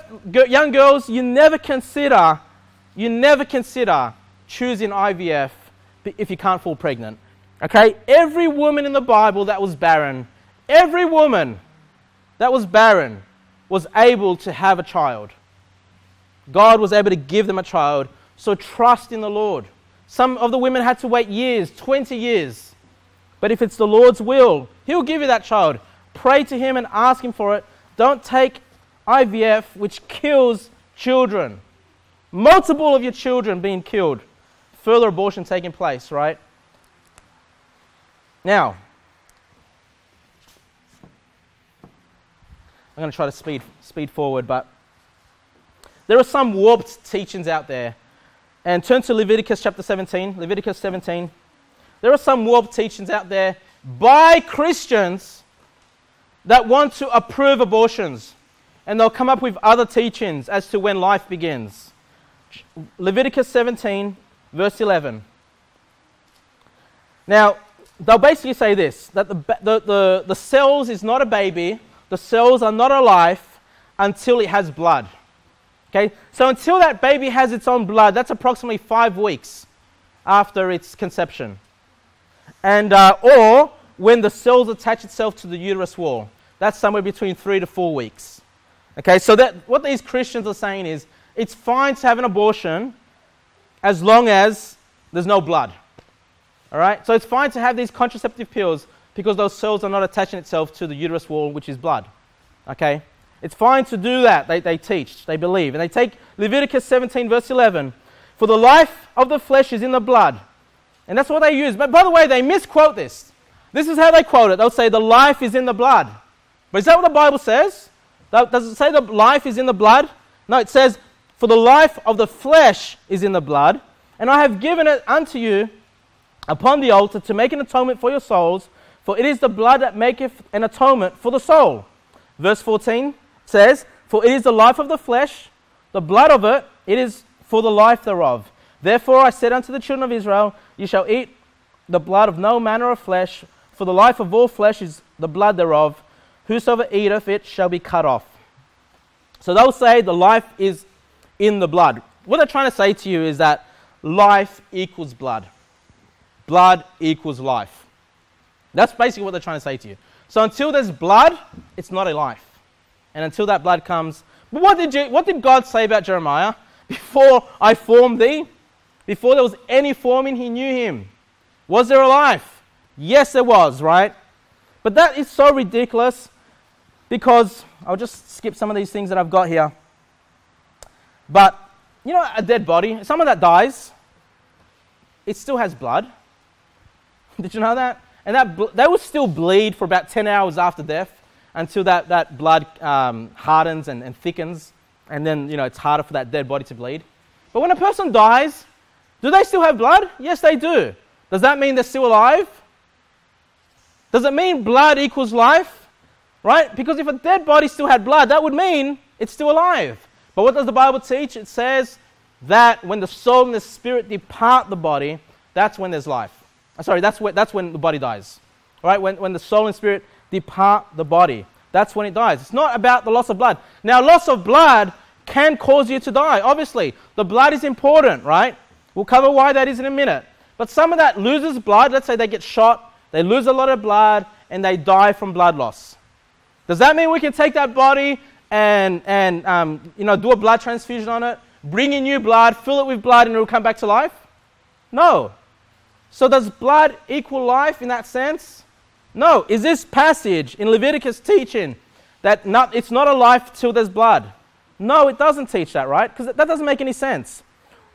S1: young girls, you never consider, you never consider choosing IVF if you can't fall pregnant. Okay? Every woman in the Bible that was barren, every woman that was barren was able to have a child. God was able to give them a child. So trust in the Lord. Some of the women had to wait years, 20 years. But if it's the Lord's will, He'll give you that child. Pray to Him and ask Him for it. Don't take IVF, which kills children. Multiple of your children being killed. Further abortion taking place, right? Now, I'm going to try to speed, speed forward, but there are some warped teachings out there. And turn to Leviticus chapter 17. Leviticus 17. There are some warped teachings out there by Christians that want to approve abortions. And they'll come up with other teachings as to when life begins. Leviticus 17, verse 11. Now, they'll basically say this that the, the, the, the cells is not a baby, the cells are not alive until it has blood. Okay? So until that baby has its own blood, that's approximately five weeks after its conception. And, uh, or when the cells attach itself to the uterus wall. That's somewhere between three to four weeks. Okay, so that, what these Christians are saying is it's fine to have an abortion as long as there's no blood. All right? So it's fine to have these contraceptive pills because those cells are not attaching itself to the uterus wall, which is blood. Okay? It's fine to do that, they, they teach, they believe. And they take Leviticus 17, verse 11. For the life of the flesh is in the blood. And that's what they use. But by the way, they misquote this. This is how they quote it. They'll say, the life is in the blood. But is that what the Bible says? Does it say the life is in the blood? No, it says, for the life of the flesh is in the blood. And I have given it unto you upon the altar to make an atonement for your souls. For it is the blood that maketh an atonement for the soul. Verse 14 says, For it is the life of the flesh, the blood of it, it is for the life thereof. Therefore I said unto the children of Israel, Ye shall eat the blood of no manner of flesh, for the life of all flesh is the blood thereof. Whosoever eateth it shall be cut off. So they'll say the life is in the blood. What they're trying to say to you is that life equals blood. Blood equals life. That's basically what they're trying to say to you. So until there's blood, it's not a life. And until that blood comes. But what did, you, what did God say about Jeremiah? Before I formed thee, before there was any forming, he knew him. Was there a life? Yes, there was, right? But that is so ridiculous because I'll just skip some of these things that I've got here. But, you know, a dead body, someone that dies, it still has blood. Did you know that? And that, they will still bleed for about 10 hours after death until that, that blood um, hardens and, and thickens. And then, you know, it's harder for that dead body to bleed. But when a person dies, do they still have blood? Yes, they do. Does that mean they're still alive? Does it mean blood equals life? Right? Because if a dead body still had blood, that would mean it's still alive. But what does the Bible teach? It says that when the soul and the spirit depart the body, that's when there's life. Uh, sorry, that's when, that's when the body dies. Right? when, when the soul and spirit depart the body, that's when it dies. It's not about the loss of blood. Now, loss of blood can cause you to die, obviously. The blood is important, right? We'll cover why that is in a minute. But someone that loses blood, let's say they get shot, they lose a lot of blood, and they die from blood loss. Does that mean we can take that body and, and um, you know, do a blood transfusion on it, bring in new blood, fill it with blood, and it will come back to life? No. So, does blood equal life in that sense? No. Is this passage in Leviticus teaching that not, it's not a life till there's blood? No, it doesn't teach that, right? Because that doesn't make any sense.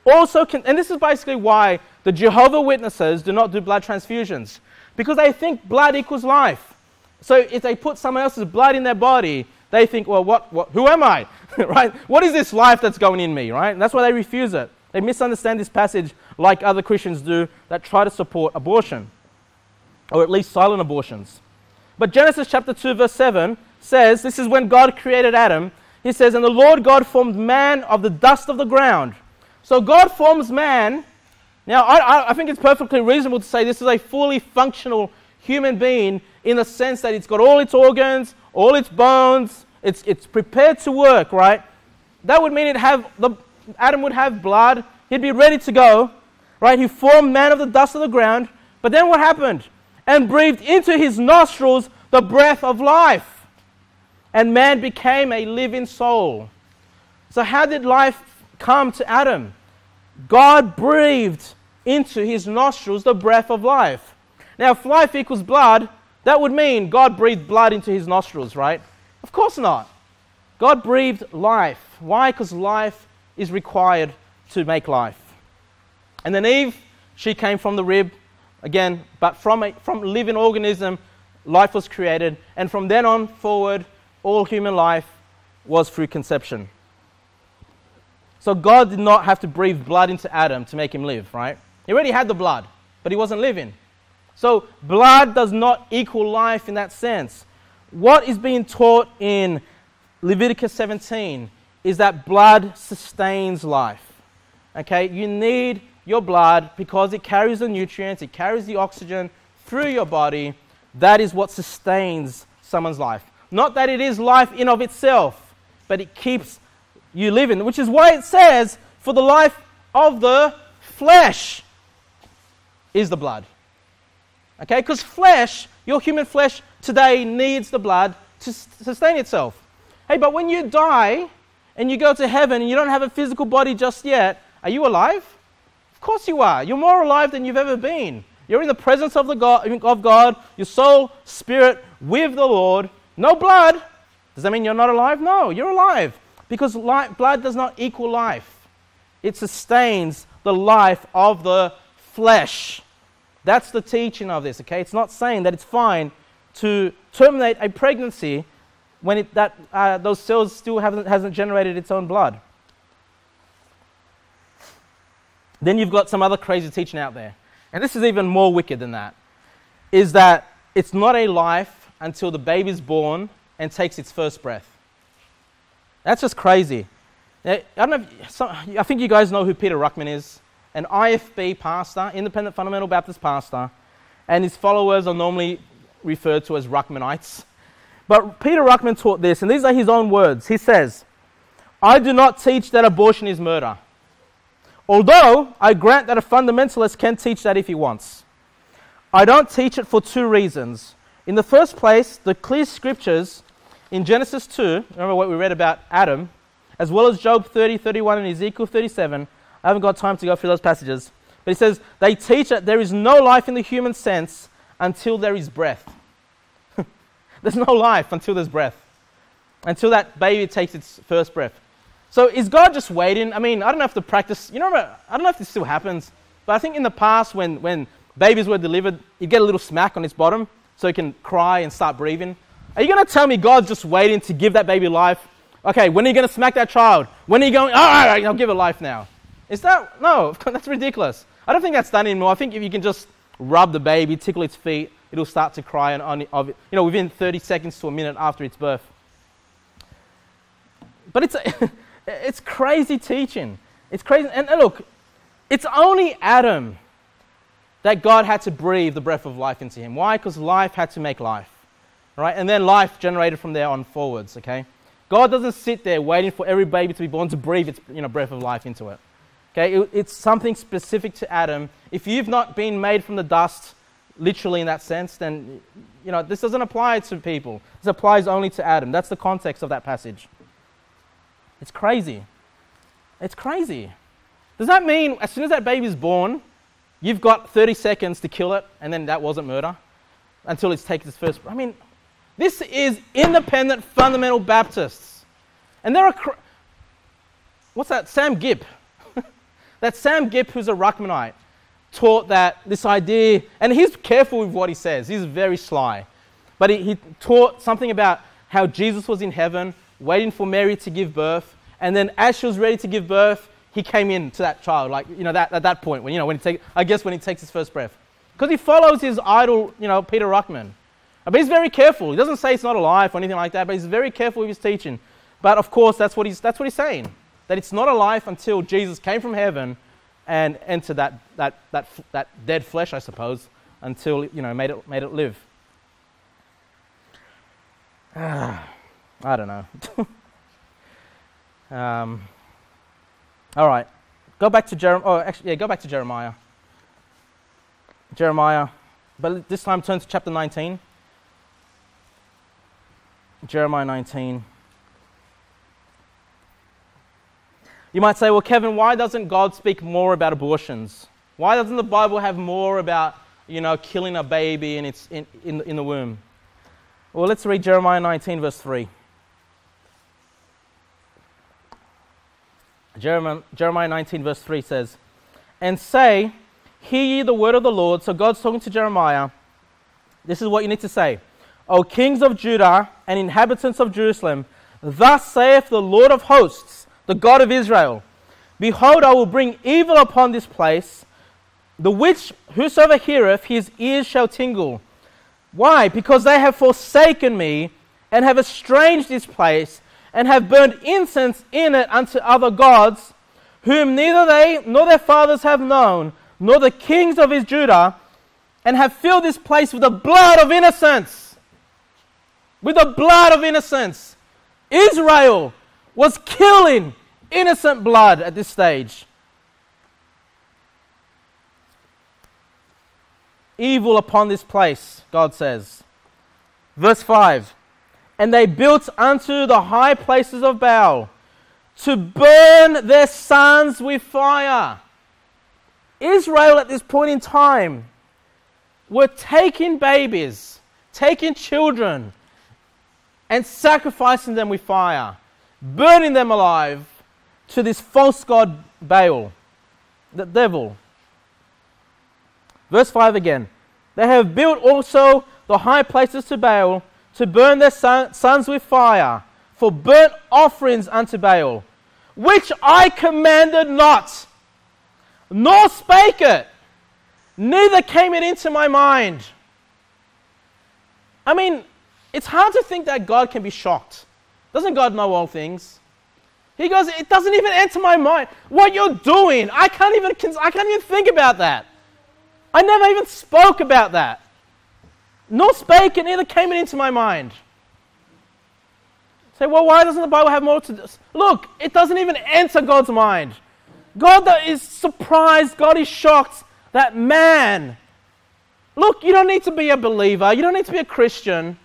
S1: Also, can, and this is basically why the Jehovah Witnesses do not do blood transfusions because they think blood equals life. So if they put someone else's blood in their body, they think, well, what, what who am I? right? What is this life that's going in me, right? And that's why they refuse it. They misunderstand this passage like other Christians do that try to support abortion. or at least silent abortions. But Genesis chapter 2, verse 7 says this is when God created Adam. He says, And the Lord God formed man of the dust of the ground. So God forms man. Now, I, I think it's perfectly reasonable to say this is a fully functional human being in the sense that it's got all its organs, all its bones, it's, it's prepared to work, right? That would mean it have the, Adam would have blood, he'd be ready to go, right? He formed man of the dust of the ground, but then what happened? And breathed into his nostrils the breath of life. And man became a living soul. So, how did life come to Adam? God breathed into his nostrils the breath of life. Now, if life equals blood, that would mean God breathed blood into his nostrils, right? Of course not. God breathed life. Why? Because life is required to make life. And then Eve, she came from the rib, again, but from a from living organism, life was created. And from then on forward, all human life was through conception. So God did not have to breathe blood into Adam to make him live, right? He already had the blood, but he wasn't living. So blood does not equal life in that sense. What is being taught in Leviticus 17 is that blood sustains life. Okay, you need your blood because it carries the nutrients, it carries the oxygen through your body. That is what sustains someone's life. Not that it is life in of itself, but it keeps you living, which is why it says, for the life of the flesh is the blood. Okay, because flesh, your human flesh today needs the blood to sustain itself. Hey, but when you die and you go to heaven and you don't have a physical body just yet, are you alive? Of course you are. You're more alive than you've ever been. You're in the presence of, the God, of God, your soul, spirit, with the Lord. No blood. Does that mean you're not alive? No, you're alive. Because life, blood does not equal life, it sustains the life of the flesh. That's the teaching of this, okay? It's not saying that it's fine to terminate a pregnancy when it, that, uh, those cells still haven't hasn't generated its own blood. Then you've got some other crazy teaching out there. And this is even more wicked than that. Is that it's not a life until the baby's born and takes its first breath. That's just crazy. I, don't know if, some, I think you guys know who Peter Ruckman is an IFB pastor, independent fundamental Baptist pastor, and his followers are normally referred to as Ruckmanites. But Peter Ruckman taught this, and these are his own words. He says, I do not teach that abortion is murder. Although I grant that a fundamentalist can teach that if he wants. I don't teach it for two reasons. In the first place, the clear scriptures in Genesis 2, remember what we read about Adam, as well as Job 30, 31, and Ezekiel 37. I haven't got time to go through those passages. But he says, they teach that there is no life in the human sense until there is breath. there's no life until there's breath, until that baby takes its first breath. So is God just waiting? I mean, I don't know if the practice, you know, I don't know if this still happens, but I think in the past when, when babies were delivered, you get a little smack on its bottom so it can cry and start breathing. Are you going to tell me God's just waiting to give that baby life? Okay, when are you going to smack that child? When are you going, all right, I'll give it life now? Is that, no, that's ridiculous. I don't think that's done anymore. I think if you can just rub the baby, tickle its feet, it'll start to cry and you know, within 30 seconds to a minute after its birth. But it's, it's crazy teaching. It's crazy. And, and look, it's only Adam that God had to breathe the breath of life into him. Why? Because life had to make life. Right? And then life generated from there on forwards, okay? God doesn't sit there waiting for every baby to be born to breathe its you know, breath of life into it. Okay, it, it's something specific to Adam. If you've not been made from the dust, literally in that sense, then you know this doesn't apply to people. This applies only to Adam. That's the context of that passage. It's crazy. It's crazy. Does that mean as soon as that baby's born, you've got 30 seconds to kill it, and then that wasn't murder until it's taken its first? I mean, this is independent fundamental Baptists, and there are. Cr- What's that? Sam Gipp. That Sam Gipp, who's a Ruckmanite, taught that this idea, and he's careful with what he says. He's very sly, but he, he taught something about how Jesus was in heaven waiting for Mary to give birth. And then as she was ready to give birth, he came in to that child, like, you know, that, at that point, when, you know, when he take, I guess when he takes his first breath. because he follows his idol, you know, Peter Ruckman. But he's very careful. He doesn't say it's not alive or anything like that, but he's very careful with his teaching. But of course, that's what he's, that's what he's saying. That it's not a life until Jesus came from heaven and entered that, that, that, that dead flesh, I suppose, until, you know, made it, made it live. I don't know. um, all right. Go back to Jeremiah. Oh, actually, yeah, go back to Jeremiah. Jeremiah. But this time turn to chapter 19. Jeremiah 19. You might say, well, Kevin, why doesn't God speak more about abortions? Why doesn't the Bible have more about, you know, killing a baby in, its, in, in, in the womb? Well, let's read Jeremiah 19, verse 3. Jeremiah, Jeremiah 19, verse 3 says, And say, Hear ye the word of the Lord. So God's talking to Jeremiah. This is what you need to say. O kings of Judah and inhabitants of Jerusalem, thus saith the Lord of hosts, the God of Israel Behold, I will bring evil upon this place, the which whosoever heareth, his ears shall tingle. Why? Because they have forsaken me and have estranged this place and have burned incense in it unto other gods, whom neither they nor their fathers have known, nor the kings of his Judah, and have filled this place with the blood of innocents. With the blood of innocents. Israel was killing innocent blood at this stage. Evil upon this place, God says. Verse 5 And they built unto the high places of Baal to burn their sons with fire. Israel at this point in time were taking babies, taking children, and sacrificing them with fire, burning them alive to this false god Baal, the devil. Verse 5 again. They have built also the high places to Baal to burn their son, sons with fire for burnt offerings unto Baal, which I commanded not nor spake it, neither came it into my mind. I mean, it's hard to think that God can be shocked. Doesn't God know all things? He goes, it doesn't even enter my mind. What you're doing, I can't even, I can't even think about that. I never even spoke about that. Nor spake it, neither came it into my mind. Say, well, why doesn't the Bible have more to this? Look, it doesn't even enter God's mind. God is surprised, God is shocked that man, look, you don't need to be a believer, you don't need to be a Christian.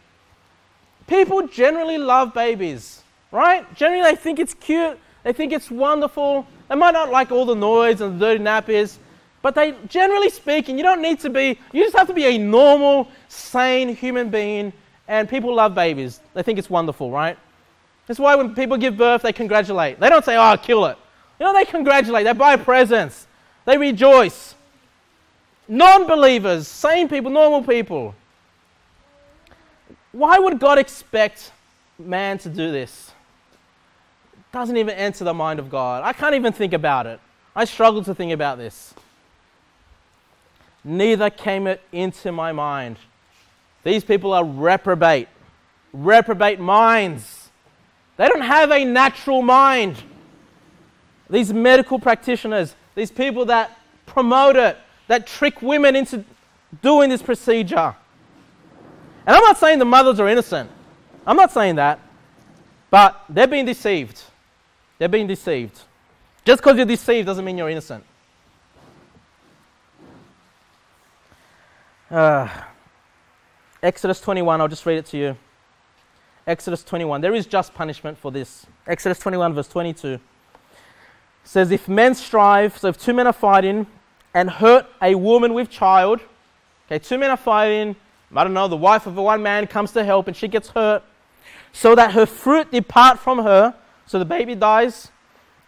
S1: People generally love babies, right? Generally, they think it's cute, they think it's wonderful. They might not like all the noise and the dirty nappies, but they, generally speaking, you don't need to be, you just have to be a normal, sane human being, and people love babies. They think it's wonderful, right? That's why when people give birth, they congratulate. They don't say, oh, kill it. You know, they congratulate, they buy presents, they rejoice. Non believers, sane people, normal people. Why would God expect man to do this? It doesn't even enter the mind of God. I can't even think about it. I struggle to think about this. Neither came it into my mind. These people are reprobate, reprobate minds. They don't have a natural mind these medical practitioners, these people that promote it, that trick women into doing this procedure. And I'm not saying the mothers are innocent. I'm not saying that. But they're being deceived. They're being deceived. Just because you're deceived doesn't mean you're innocent. Uh, Exodus 21, I'll just read it to you. Exodus 21. There is just punishment for this. Exodus 21, verse 22 says if men strive, so if two men are fighting and hurt a woman with child, okay, two men are fighting, I don't know, the wife of one man comes to help and she gets hurt, so that her fruit depart from her, so the baby dies,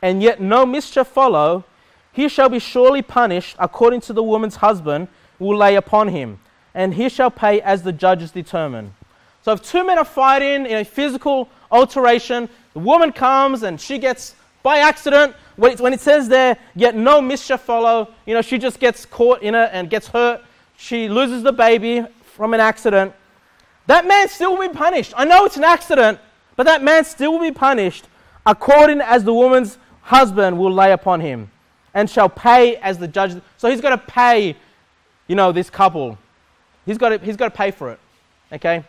S1: and yet no mischief follow, he shall be surely punished according to the woman's husband will lay upon him, and he shall pay as the judges determine. So if two men are fighting in a physical alteration, the woman comes and she gets by accident when it, when it says there, yet no mischief follow, you know, she just gets caught in it and gets hurt. she loses the baby from an accident, that man still will be punished. I know it's an accident, but that man still will be punished according as the woman's husband will lay upon him and shall pay as the judge. So he's got to pay, you know, this couple. He's got to, he's got to pay for it, okay,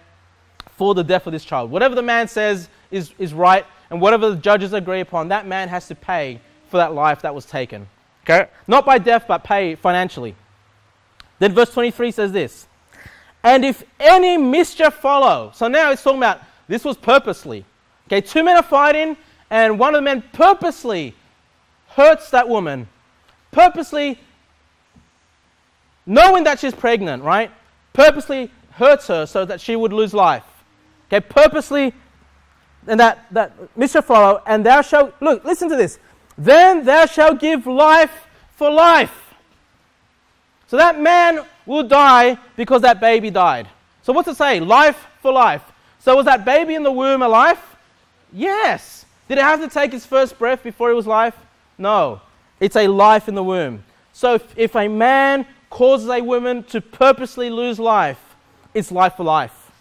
S1: for the death of this child. Whatever the man says is, is right, and whatever the judges agree upon, that man has to pay for that life that was taken. Okay? Not by death, but pay financially. Then verse 23 says this And if any mischief follow, so now it's talking about this was purposely. Okay, two men are fighting, and one of the men purposely hurts that woman, purposely, knowing that she's pregnant, right? Purposely hurts her so that she would lose life. Okay, purposely, and that, that mischief follow, and thou shalt, look, listen to this. Then thou shalt give life for life. So that man will die because that baby died. So what's it say? Life for life. So was that baby in the womb alive? Yes. Did it have to take its first breath before it was life? No. It's a life in the womb. So if, if a man causes a woman to purposely lose life, it's life for life.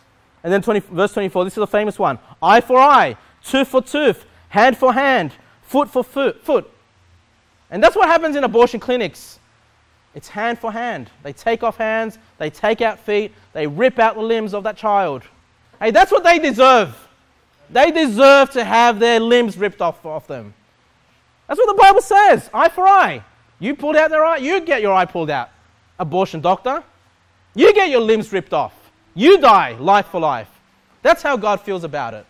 S1: And then 20, verse 24, this is a famous one eye for eye, tooth for tooth, hand for hand, foot for foot. foot. And that's what happens in abortion clinics. It's hand for hand. They take off hands, they take out feet, they rip out the limbs of that child. Hey, that's what they deserve. They deserve to have their limbs ripped off, off them. That's what the Bible says eye for eye. You pulled out their eye, you get your eye pulled out. Abortion doctor. You get your limbs ripped off. You die life for life. That's how God feels about it.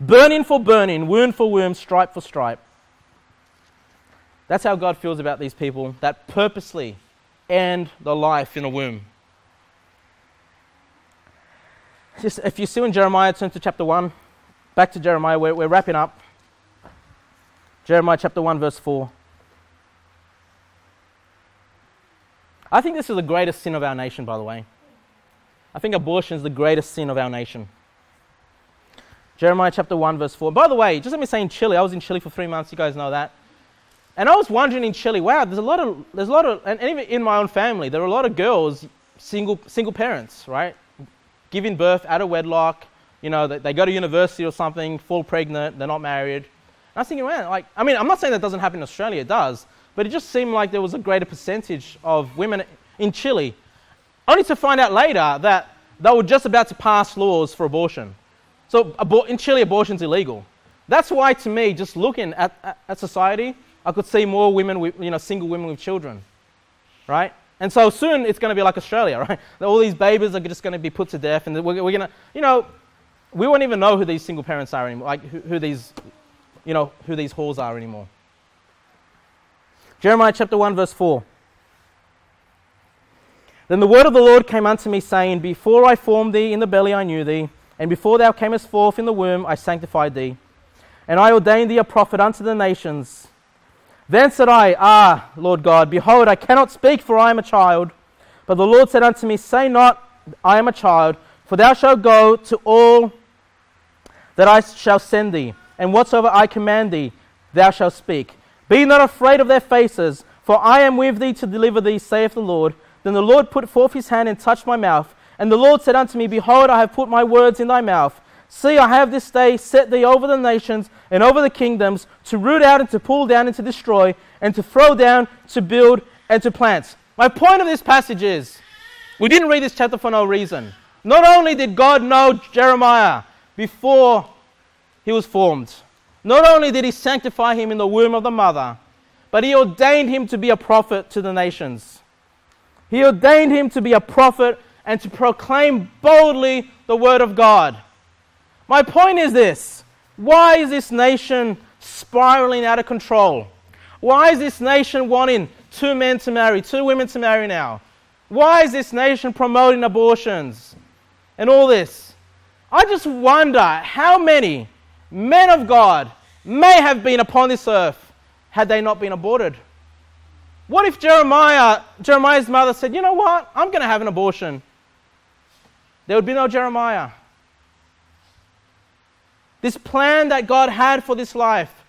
S1: Burning for burning, wound for wound, stripe for stripe. That's how God feels about these people that purposely end the life in a womb. Just, if you're still in Jeremiah, turn to chapter 1. Back to Jeremiah, we're, we're wrapping up. Jeremiah chapter 1, verse 4. I think this is the greatest sin of our nation, by the way. I think abortion is the greatest sin of our nation. Jeremiah chapter 1, verse 4. By the way, just let me say in Chile, I was in Chile for three months, you guys know that. And I was wondering in Chile, wow, there's a lot of, there's a lot of, and even in my own family, there are a lot of girls, single, single parents, right? Giving birth out of wedlock, you know, they, they go to university or something, fall pregnant, they're not married. And I was thinking, man, like, I mean, I'm not saying that doesn't happen in Australia, it does, but it just seemed like there was a greater percentage of women in Chile, only to find out later that they were just about to pass laws for abortion. So in Chile, abortion's illegal. That's why, to me, just looking at, at, at society, I could see more women, with, you know, single women with children, right? And so soon it's going to be like Australia, right? All these babies are just going to be put to death, and we're, we're going to, you know, we won't even know who these single parents are anymore, like who, who these, you know, who these whores are anymore. Jeremiah chapter 1, verse 4. Then the word of the Lord came unto me, saying, Before I formed thee in the belly, I knew thee, and before thou camest forth in the womb, I sanctified thee. And I ordained thee a prophet unto the nations. Then said I, Ah, Lord God, behold, I cannot speak, for I am a child. But the Lord said unto me, Say not, I am a child, for thou shalt go to all that I shall send thee, and whatsoever I command thee, thou shalt speak. Be not afraid of their faces, for I am with thee to deliver thee, saith the Lord. Then the Lord put forth his hand and touched my mouth. And the Lord said unto me, Behold, I have put my words in thy mouth. See, I have this day set thee over the nations and over the kingdoms to root out and to pull down and to destroy and to throw down, to build and to plant. My point of this passage is we didn't read this chapter for no reason. Not only did God know Jeremiah before he was formed, not only did he sanctify him in the womb of the mother, but he ordained him to be a prophet to the nations. He ordained him to be a prophet and to proclaim boldly the word of God. My point is this why is this nation spiraling out of control? Why is this nation wanting two men to marry, two women to marry now? Why is this nation promoting abortions and all this? I just wonder how many men of God may have been upon this earth had they not been aborted. What if Jeremiah, Jeremiah's mother said, You know what? I'm going to have an abortion. There would be no Jeremiah. This plan that God had for this life.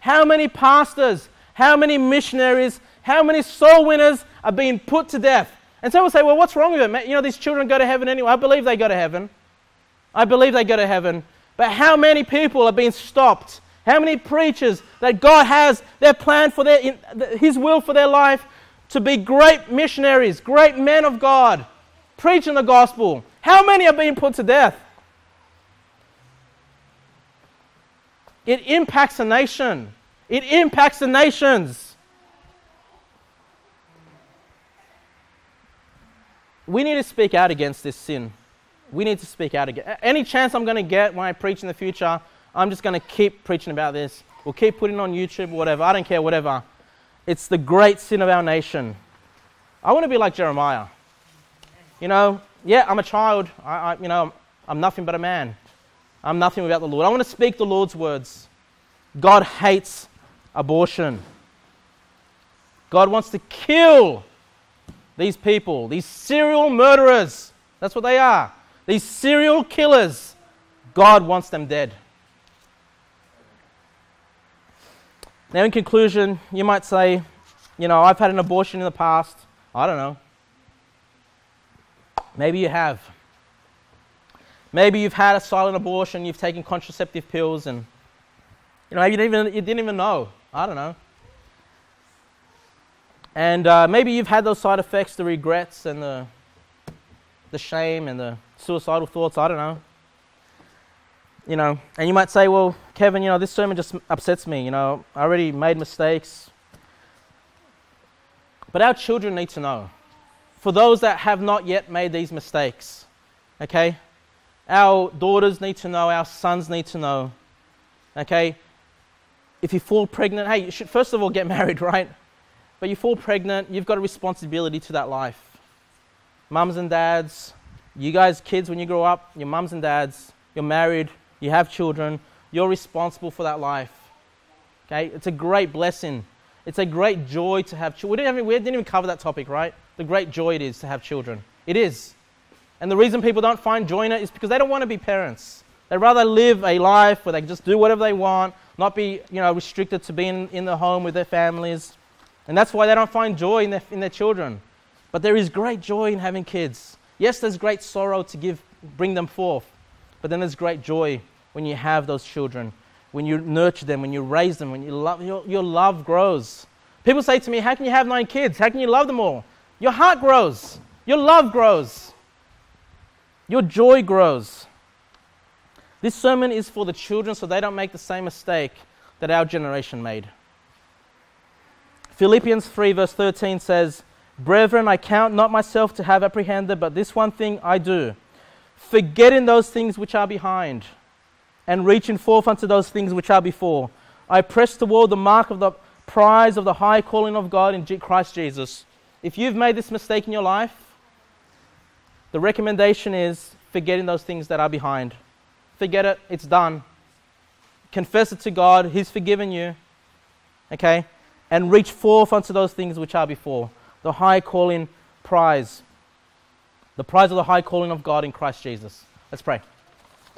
S1: How many pastors, how many missionaries, How many soul winners are being put to death? And some will say, well, what's wrong with it? You know, these children go to heaven anyway. I believe they go to heaven. I believe they go to heaven. But how many people are being stopped? How many preachers that God has their plan for their, His will for their life to be great missionaries, great men of God, preaching the gospel? How many are being put to death? It impacts a nation. It impacts the nations. We need to speak out against this sin. We need to speak out again. Any chance I'm going to get when I preach in the future, I'm just going to keep preaching about this. We'll keep putting on YouTube whatever. I don't care, whatever. It's the great sin of our nation. I want to be like Jeremiah. You know, yeah, I'm a child. I, I, you know, I'm nothing but a man. I'm nothing without the Lord. I want to speak the Lord's words. God hates abortion. God wants to kill these people, these serial murderers. That's what they are. These serial killers. God wants them dead. Now, in conclusion, you might say, you know, I've had an abortion in the past. I don't know. Maybe you have. Maybe you've had a silent abortion, you've taken contraceptive pills, and you know, maybe you didn't even, you didn't even know. I don't know. And uh, maybe you've had those side effects, the regrets and the, the shame and the suicidal thoughts. I don't know. You know, and you might say, well, Kevin, you know, this sermon just upsets me. You know, I already made mistakes. But our children need to know. For those that have not yet made these mistakes, okay? Our daughters need to know, our sons need to know, okay? If you fall pregnant, hey, you should first of all get married, right? But you fall pregnant, you've got a responsibility to that life. Mums and dads, you guys, kids, when you grow up, your mums and dads, you're married, you have children, you're responsible for that life. Okay? It's a great blessing. It's a great joy to have children. We didn't, we didn't even cover that topic, right? The great joy it is to have children. It is. And the reason people don't find joy in it is because they don't want to be parents. They'd rather live a life where they can just do whatever they want, not be you know, restricted to being in the home with their families. And that's why they don't find joy in their, in their children. But there is great joy in having kids. Yes, there's great sorrow to give, bring them forth. But then there's great joy when you have those children, when you nurture them, when you raise them, when you love, your, your love grows. People say to me, How can you have nine kids? How can you love them all? Your heart grows, your love grows, your joy grows. This sermon is for the children so they don't make the same mistake that our generation made. Philippians 3, verse 13 says, Brethren, I count not myself to have apprehended, but this one thing I do, forgetting those things which are behind, and reaching forth unto those things which are before. I press toward the mark of the prize of the high calling of God in Christ Jesus. If you've made this mistake in your life, the recommendation is forgetting those things that are behind. Forget it, it's done. Confess it to God, He's forgiven you. Okay? And reach forth unto those things which are before. The high calling prize. The prize of the high calling of God in Christ Jesus. Let's pray.